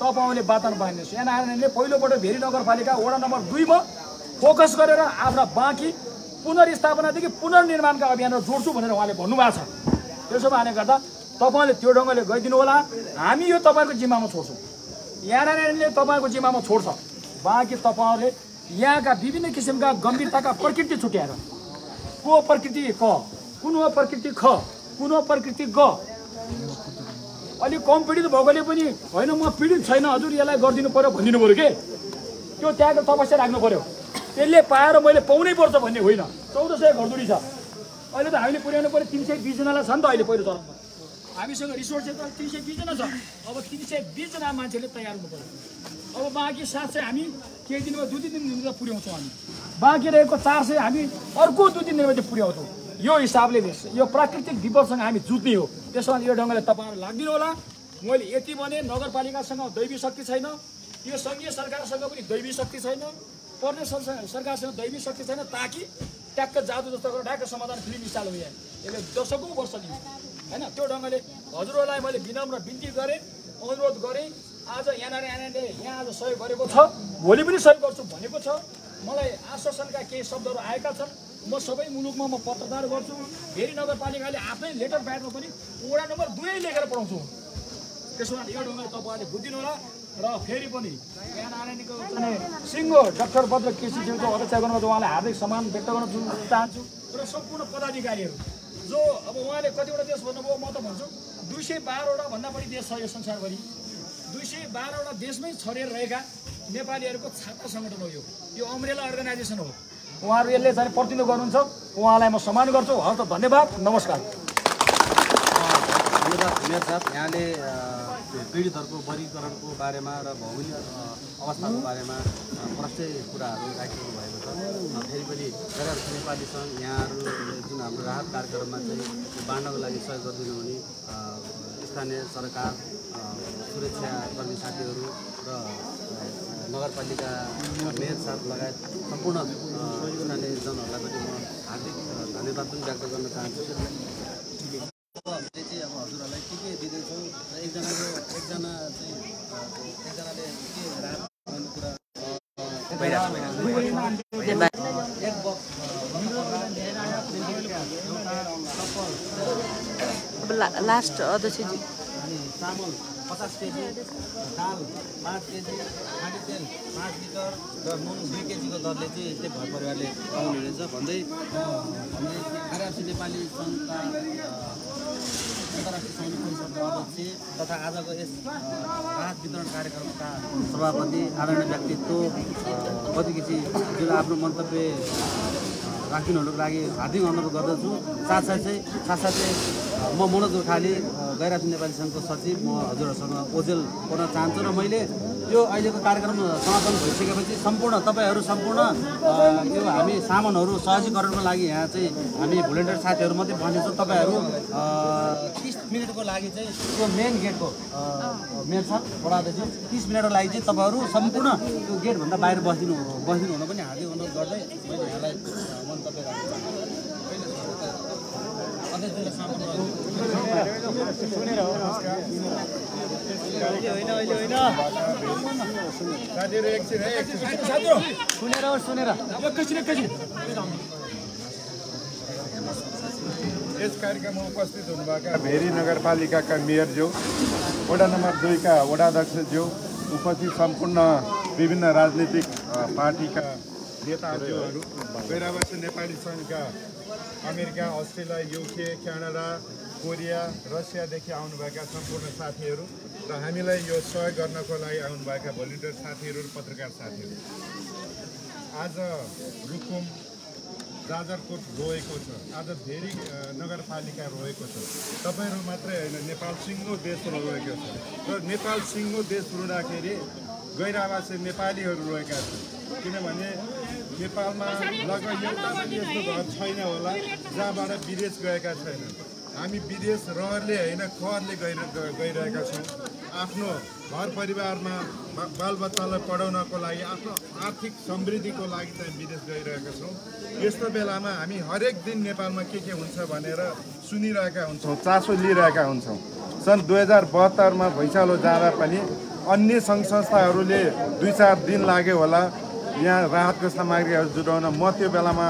तपाईँले वातावरण बनाइदिनुहोस् एनआरएनएले पहिलोपल्ट भेरी नगरपालिका वडा नम्बर दुईमा फोकस गरेर आफ्ना बाँकी पुनर्स्थापनादेखि पुनर्निर्माणका अभियानमा जोड्छु भनेर उहाँले भन्नुभएको छ। त्यसो कारणले गर्दा तपाईँले त्यो ढङ्गले गइदिनु होला हामी यो तपाईँको जिम्मामा छोड्छौँ। एनआरएनले तपाईँको जिम्मामा छोड्छ। बाँकी तपाईँहरूले यहाँका विभिन्न किसिमका गम्भीरताका प्रकृति छुट्याएर। को प्रकृति क? कुन हो प्रकृति ख? कुन हो प्रकृति ग? अलिक कम पीडित भएकोले पनि होइन म पीडित छैन हजुर यसलाई गरिदिनु पऱ्यो भनिदिनु पऱ्यो के? त्यो त्यहाँको तपस्या राख्नु पऱ्यो त्यसले पाएर मैले पाउनै पर्छ भन्ने होइन। चौध सय घरधुरी छ। अहिले त हामीले पुर्याउनु पऱ्यो तिन सय बिसजनालाई छ नि त अहिले पहिलो चरणमा हामीसँग रिसोर्स चाहिँ त तिन सय बिसजना छ। अब तिन सय बिसजना मान्छेले तयार हुनु पऱ्यो। अब बाँकी सात सय हामी केही दिनमा दुई तिन दिनमा पुर्याउँछौँ हामी। बाँकी रहेको चार सय हामी अर्को दुई तिन चाहिँ पुर्याउँछौँ। यो हिसाबले यो प्राकृतिक विपदसँग हामी जुत्ने हो। त्यसो भने यो ढङ्गले तपाईँहरू लाग्दिनु होला। मैले यति भने नगरपालिकासँग दैवी शक्ति छैन। यो सङ्घीय सरकारसँग पनि दैवी शक्ति छैन। सर- सरकारसँग दैवी शक्ति छैन ताकि ट्याक्क जादु जस्तो गरेर ट्याक्क समाधान फिल्म स्टाइल हो यहाँ यसले दशकौँ वर्ष लिन्छ होइन? त्यो ढङ्गले हजुरहरूलाई मैले विनम्र बिन्ती गरेँ अनुरोध गरेँ आज एनआर एनआरले यहाँ आज सहयोग गरेको छ भोलि पनि सहयोग गर्छु भनेको छ। मलाई आश्वासनका केही शब्दहरू आएका छन्। म सबै मुलुकमा म पत्रकार गर्छु। फेरि नगरपालिकाले आफ्नै लेटर प्याडमा पनि वडा नम्बर दुवै लेखेर पठाउँछु त्यसो भए यो ढङ्गले तपाईँहरूले बुझिदिनु होला र फेरि पनि सिङ्गो डाक्टर बद्र केसीज्यूको अध्यक्ष गर्नुभएको छ, उहाँलाई हार्दिक सम्मान व्यक्त गर्न चाहन्छु। र सम्पूर्ण पदाधिकारीहरू जो अब उहाँले कतिवटा देश भन्नुभयो म त भन्छु दुई सय बाह्रवटा भन्दा बढी देश छ यो संसारभरि। दुई सय बाह्रवटा देशमै छरेर रहेका नेपालीहरूको छात्र सङ्गठन हो यो। यो अम्रेला अर्गनाइजेसन हो। उहाँहरू यसले चाहिँ प्रतिनिधित्व गर्नुहुन्छ। उहाँलाई म सम्मान गर्छु। हस् त धन्यवाद। नमस्कार। धन्यवाद साहब यहाँले पीडितहरूको वर्गीकरणको बारेमा र भौगोलिक अवस्थाको बारेमा प्रष्टै कुराहरू राखिदिनु भएको छ। फेरि पनि गैर नेपाली सङ्घ यहाँहरू जुन हाम्रो राहत कार्यक्रममा चाहिँ बाँड्नको लागि सहयोग गरिदिनु हुने स्थानीय सरकार सुरक्षाकर्मी साथीहरू र नगरपालिका मेयर साहब लगायत सम्पूर्ण स्थानीय जनहरूलाई पनि म हार्दिक धन्यवाद पनि व्यक्त गर्न चाहन्छु। हामीले चाहिँ अब हजुरहरूलाई के के दिँदैछौँ? र एकजनाको एकजना चाहिँ एकजनाले के गर्ने कुरा एक बक्स अब ला लास्ट अध्यक्षजी अनि चामल पचास केजी दाल पाँच केजी खाने तेल पाँच लिटर र नुन दुई केजीको दरले चाहिँ यस्तै घर परिवारले पाउने रहेछ भन्दै हामीले आरआरसी नेपाली सङ्घका अन्तर्राष्ट्रिय सैनिक परिषदका अध्यक्ष तथा आजको यस राहत वितरण कार्यक्रमका सभापति आदरणीय व्यक्तित्व अ, गति केसीज्यूले आफ्नो मन्तव्य राखिदिनुको लागि हार्दिक अनुरोध गर्दछु। साथसाथै साथसाथै म मनोज गोर्खाली अ, गैरासी नेपाली सङ्घको सचिव म हजुरहरूसँग ओजेल गर्न चाहन्छु र मैले यो अहिलेको कार्यक्रम समापन भइसकेपछि सम्पूर्ण तपाईँहरू सम्पूर्ण यो हामी सामानहरू सहजीकरणको लागि यहाँ चाहिँ हामी भोलिन्टियर साथीहरू मात्रै बनेछौँ तपाईँहरू तिस मिनटको लागि चाहिँ त्यो मेन गेटको मेन साथ बडादेखि तिस मिनटको लागि चाहिँ तपाईँहरू सम्पूर्ण त्यो गेटभन्दा बाहिर बसिदिनु बसिदिनु हुन पनि हार्दिक अनुरोध गर्दै मैले यहाँलाई अ, मन्तव्य राख्न चाहन्छु अध्यक्षले समापन गर्नु साथीहरू एकछिन है एकछिन साथीहरू सुनेर सुनेर यस कार्यक्रममा उपस्थित हुनुभएका भेरी नगरपालिकाका मेयरज्यू वडा नम्बर दुईका वडाध्यक्षज्यू उपस्थित सम्पूर्ण विभिन्न राजनीतिक पार्टीका नेताज्यूहरू गैरावासी नेपाली सङ्घका America Australia UK Canada Korea रसियादेखि आउनुभएका सम्पूर्ण साथीहरू र हामीलाई यो सहयोग गर्नको लागि आउनुभएका भोलिन्टियर साथीहरू पत्रकार साथीहरू। आज रुकुम जाजरकोट रोएको छ। आज धेरै नगरपालिका रोएको छ। तपाईँहरू मात्रै होइन नेपाल सिङ्गो देश रोएको छ। र नेपाल सिङ्गो देश रुँदाखेरि गैर आवासीय नेपालीहरू रोएका छन्। किनभने नेपालमा लगभग एउटा पनि यस्तो घर छैन होला जहाँबाट विदेश गएका छैनन्। हामी विदेश रहरले होइन खरले गइ गइरहेका छौँ। आफ्नो घर परिवारमा बालबच्चालाई पढाउनको लागि आफ्नो आर्थिक समृद्धिको लागि चाहिँ विदेश गइरहेका छौँ। यस्तो बेलामा हामी हरेक दिन नेपालमा के के हुन्छ भनेर सुनिरहेका हुन्छौँ चासो लिइरहेका हुन्छौँ। सन् दुई हजार बहत्तरमा भैँचालो जाँदा पनि अन्य सङ्घ संस्थाहरूले दुई चार दिन लाग्यो होला। यहाँ राहतको सामग्रीहरू जुटाउन म त्यो बेलामा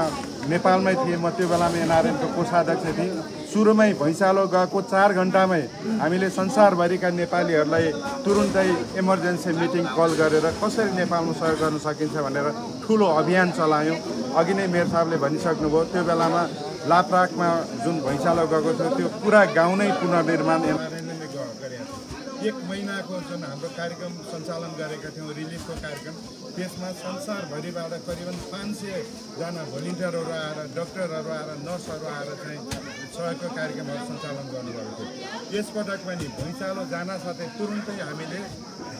नेपालमै थिएँ। म त्यो बेलामा एनआरएनको कोषाध्यक्ष थिएँ। सुरुमै भैँचालो गएको चार घन्टामै हामीले संसारभरिका नेपालीहरूलाई तुरुन्तै इमर्जेन्सी मिटिङ कल गरेर कसरी नेपालमा सहयोग गर्न सकिन्छ भनेर ठुलो अभियान चलायौँ। अघि नै मेयर साहबले भनिसक्नुभयो त्यो बेलामा लाप्राकमा जुन भैँचालो गएको थियो त्यो पुरा गाउँ नै पुनर्निर्माण एक महिनाको जुन हाम्रो कार्यक्रम सञ्चालन गरेका थियौँ रिलिफको कार्यक्रम त्यसमा संसारभरिबाट करिबन पाँच सयजना भोलिन्टियरहरू आएर डक्टरहरू आएर नर्सहरू आएर चाहिँ सहयोगको कार्यक्रमहरू सञ्चालन गर्नुभएको थियो। यसपटक पनि भुइँचालो जान साथै तुरुन्तै हामीले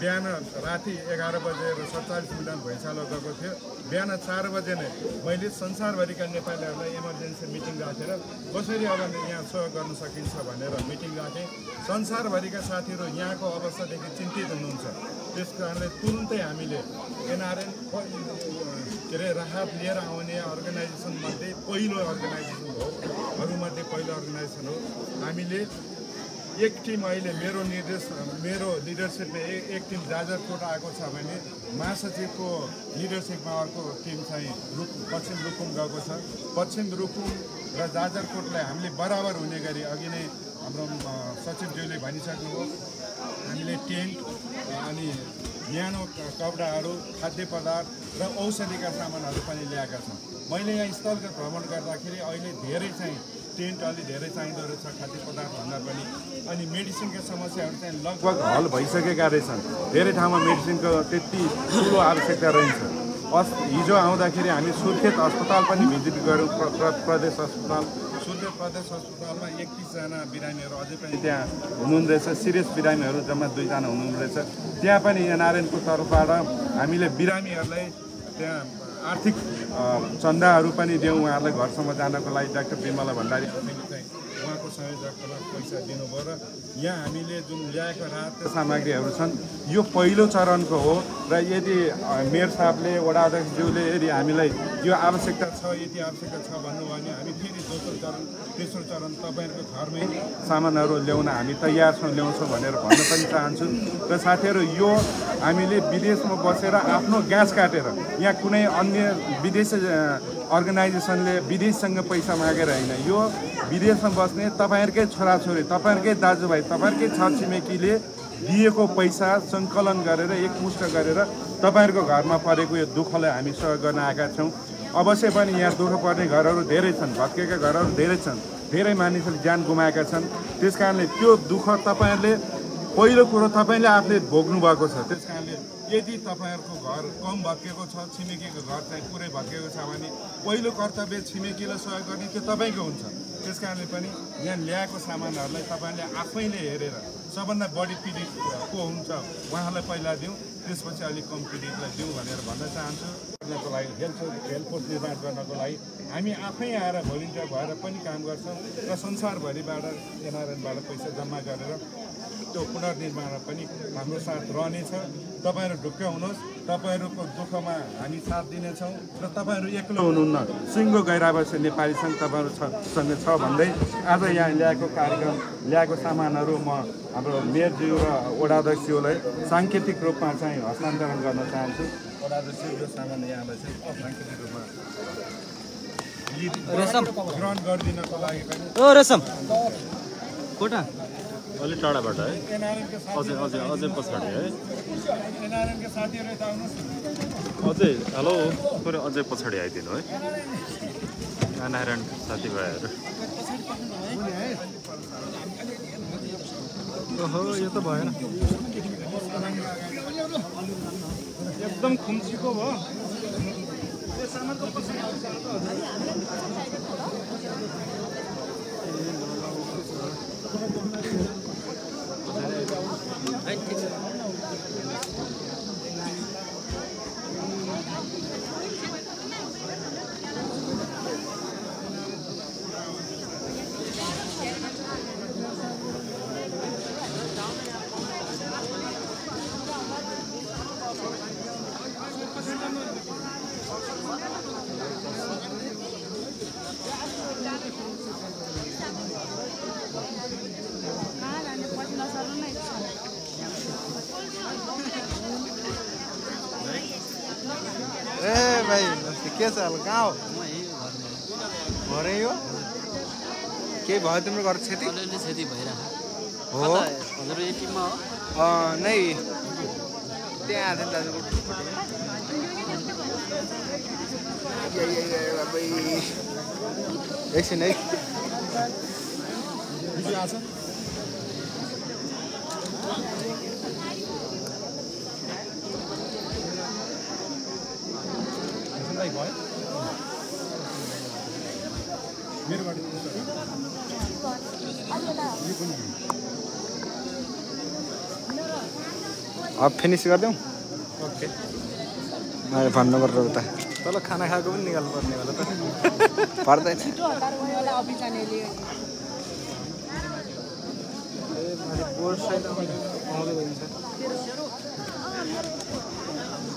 बिहान राति एघार बजेर सत्तालिस मिनट भुइँचालो गएको थियो। बिहान चार बजे नै मैले संसारभरिका नेपालीहरूलाई इमर्जेन्सी मिटिङ राखेर कसरी अब यहाँ सहयोग गर्न सकिन्छ भनेर मिटिङ राखेँ। संसारभरिका साथीहरू यहाँको अवस्थादेखि चिन्तित हुनुहुन्छ। त्यस कारणले तुरुन्तै हामीले एनआरएन के अरे राहत लिएर आउने अर्गनाइजेसनमध्ये पहिलो अर्गनाइजेसन हो। हरूमध्ये पहिलो अर्गनाइजेसन हो। हामीले एक टिम अहिले मेरो निर्देश मेरो लिडरसिपमा ए- एक टिम जाजरकोट आएको छ भने महासचिवको लिडरसिपमा अर्को टिम चाहिँ रुक पश्चिम रुकुम गएको छ। पश्चिम रुकुम र जाजरकोटलाई हामीले बराबर हुने गरी अघि नै हाम्रो सचिवज्यूले भनिसक्नुभयो। हामीले टेन्ट अनि न्यानो कपडाहरू खाद्य पदार्थ र औषधिका सामानहरू पनि ल्याएका छौँ। मैले यहाँ स्थलको भ्रमण गर्दाखेरि अहिले धेरै चाहिँ टेन्ट अलि धेरै चाहिँदो रहेछ खाद्य पदार्थ भन्दा पनि। अनि मेडिसिनका समस्याहरू चाहिँ लगभग हल भइसकेका रहेछन्। धेरै ठाउँमा मेडिसिनको त्यति ठुलो आवश्यकता रहन्छ। अस हिजो आउँदाखेरि हामी सुर्खेत अस्पताल पनि भिजिट गऱ्यौँ प्र- प्र- प्रदेश अस्पताल। प्रदेश अस्पतालमा एकतिसजना बिरामीहरू अझै पनि त्यहाँ हुनुहुँदो रहेछ। सिरियस बिरामीहरू जम्मा दुईजना हुनुहुँदो रहेछ। त्यहाँ पनि एनआरएनको तर्फबाट हामीले बिरामीहरूलाई त्यहाँ आर्थिक चन्दाहरू पनि दियौँ उहाँहरूलाई घरसम्म जानको लागि डाक्टर बिमला भण्डारी। चाहिँ उहाँको संयोजकलाई पैसा दिनुभयो र यहाँ हामीले जुन ल्याएको राहत सामग्रीहरू छन् यो पहिलो चरणको हो र यदि मेयर साहबले वडा अध्यक्षज्यूले यदि हामीलाई यो आवश्यकता छ यति आवश्यकता छ भन्नुभयो भने हामी फेरि दोस्रो चरण तेस्रो चरण तपाईँहरूको घरमै सामानहरू ल्याउन हामी तयार छौँ ल्याउँछौँ भनेर भन्न पनि चाहन्छु। र साथीहरू यो हामीले विदेशमा बसेर आफ्नो गाँस काटेर यहाँ कुनै अन्य विदेशी अर्गनाइजेसनले विदेशसँग पैसा मागेर होइन यो विदेशमा बस्ने तपाईँहरूकै छोराछोरी तपाईँहरूकै दाजुभाइ तपाईँहरूकै छरछिमेकीले दिएको पैसा सङ्कलन गरेर एकमुष्ट गरेर तपाईँहरूको घरमा परेको यो दुःखलाई हामी सहयोग गर्न आएका छौँ। अवश्य पनि यहाँ दुःख पर्ने घरहरू धेरै छन् भत्केका घरहरू धेरै छन्। धेरै मानिसहरूले ज्यान गुमाएका छन्। त्यस कारणले त्यो दुःख तपाईँहरूले पहिलो कुरो तपाईँले आफूले भोग्नु भएको छ त्यस कारणले यदि तपाईँहरूको घर कम भत्केको छ छिमेकीको घर चाहिँ पुरै भत्केको छ भने पहिलो कर्तव्य छिमेकीलाई सहयोग गर्ने त्यो तपाईँको हुन्छ। त्यस कारणले पनि यहाँ ल्याएको सामानहरूलाई तपाईँले आफैले हेरेर सबभन्दा बढी पीडित को हुन्छ उहाँलाई पहिला दिउँ त्यसपछि अलिक कम पीडितलाई दिउँ भनेर भन्न चाहन्छु। गर्नको लागि हेल्थ हेल्थ निर्माण गर्नको लागि हामी आफै आएर भोलिन्टियर भएर पनि काम गर्छौँ र संसारभरिबाट एनआरएनबाट पैसा जम्मा गरेर त्यो पुनर्निर्माणमा पनि हाम्रो साथ रहनेछ। तपाईँहरू ढुक्क हुनुहोस् तपाईँहरूको दुःखमा हामी साथ दिनेछौँ र तपाईँहरू एक्लो हुनुहुन्न। सिङ्गो गैरावासी नेपाली सङ्घ तपाईँहरू छ सँग छ भन्दै आज यहाँ ल्याएको कार्यक्रम ल्याएको सामानहरू म हाम्रो मेयरज्यू र वडाध्यक्षज्यूलाई साङ्केतिक रूपमा चाहिँ हस्तान्तरण गर्न चाहन्छु। वडाध्यक्ष यो सामान यहाँलाई चाहिँ साङ्केतिक रूपमा ग्रहण गरिदिनको लागि पनि अलिक टाढाबाट है। अझै अझै अझै पछाडि है। अझै हेलो। थोरै अझै पछाडि आइदिनु है। नारायण साथीभाइहरू। ओहो यो त भएन। एकदम खुम्चीको भयो। ए हाल कहाँ हो घरै हो केही भयो तिम्रो घर क्षति क्षति भइरहेको हो हजुर यो टिममा हो अँ, नै त्यहाँ आएको थियो दाजुको। एकछिन है अब फिनिस गरिदेऊ ओके मैले भन्नु पर्छ उता तल खाना खाएको पनि निकाल्नु पर्ने होला त पर्दैन।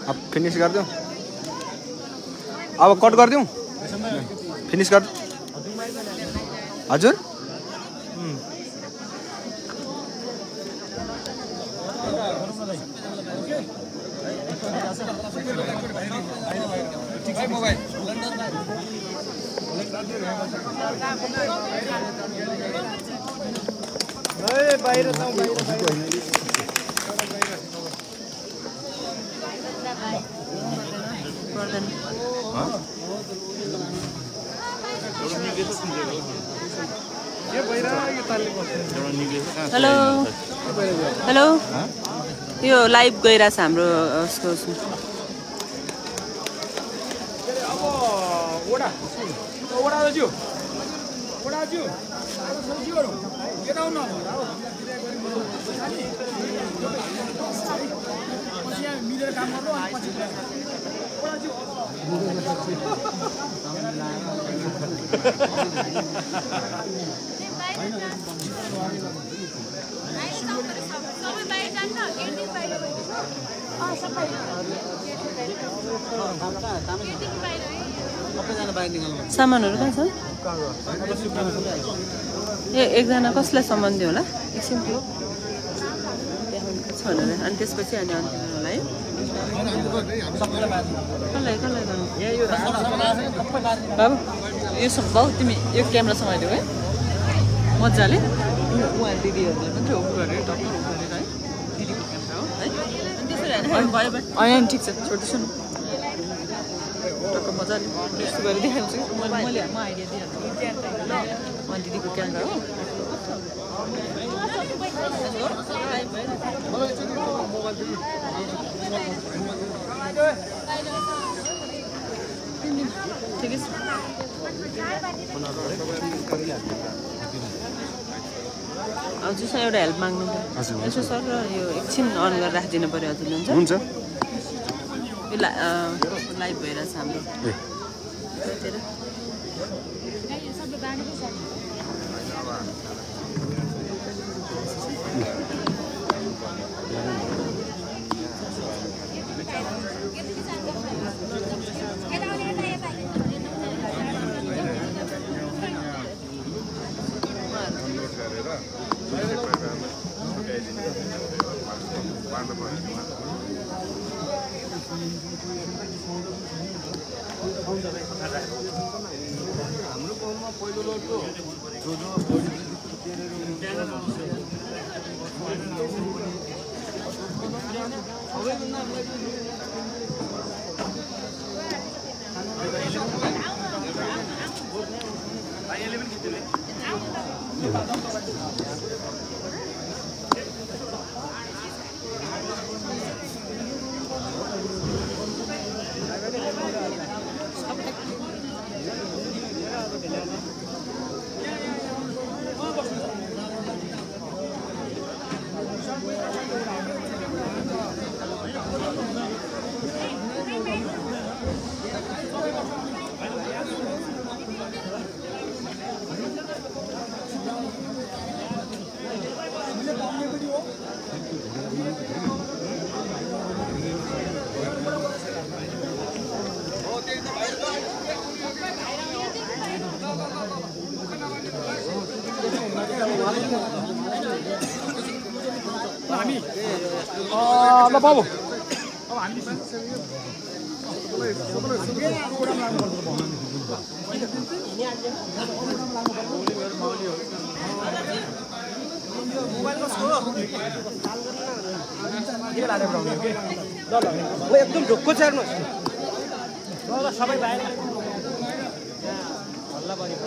अब फिनिस गरिदेऊ अब कट गरिदिउँ फिनिस कर हजुर? बाहिर जाउँ, बाहिर? हेलो। हेलो। यो लाइभ गइरहेछ हाम्रो उसको दाजु। मिलेर काम गर्नु अनि पछि सामानहरू कहाँ छ? ए एकजना कसलाई सम्बन्धी होला? एकछिन। छ भनेर अनि त्यसपछि अनि अन्तिम होला है कसलाई कसलाई बाबु यो सब बाउ तिमी यो क्यामेरा समाइदियो है मजाले उहाँ दिदीहरूले पनि थियो गरेर गरेर है दिदीको क्यामेरा हो है अनि भयो होइन ठिक छ छोड्दैछु न टक्क मजाले यस्तो गरेर देखाउँछु मैले मैले म आइडिया दिइहाल्छु अनि दिदीको क्यामेरा हो हजुर सर एउटा हेल्प माग्नु पऱ्यो यसो सर र यो एकछिन अन गरेर राखिदिनु पऱ्यो हजुरले हुन्छ? लाइभ भइरहेछ हाम्रो। ल बाबु। अब हामी एकदम ढुक्को चार्नुहोस् ल ल सबै बाहिर हल्ला परेको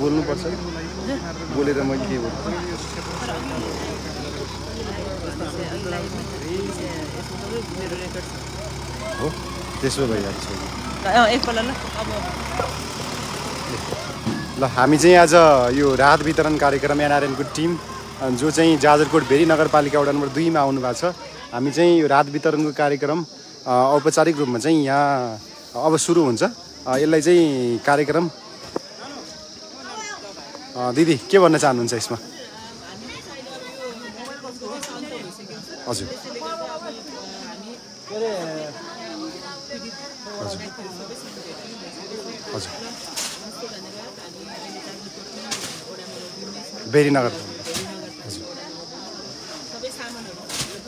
बोल्नुपर्छ। बोलेर मैले के बोल्छु? हो? त्यसो भइहाल्छ। ल हामी चाहिँ आज यो राहत वितरण कार्यक्रम एनआरएनको टिम जो चाहिँ जाजरकोट भेरी नगरपालिका वडा नम्बर दुईमा आउनु भएको छ। हामी चाहिँ यो राहत वितरणको कार्यक्रम औपचारिक रूपमा चाहिँ यहाँ अब सुरु हुन्छ। यसलाई चाहिँ कार्यक्रम। दिदी के भन्न चाहनुहुन्छ यसमा? हजुर। हजुर। हजुर। बेरीनगर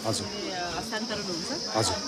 हजुर। हुन्छ। हजुर।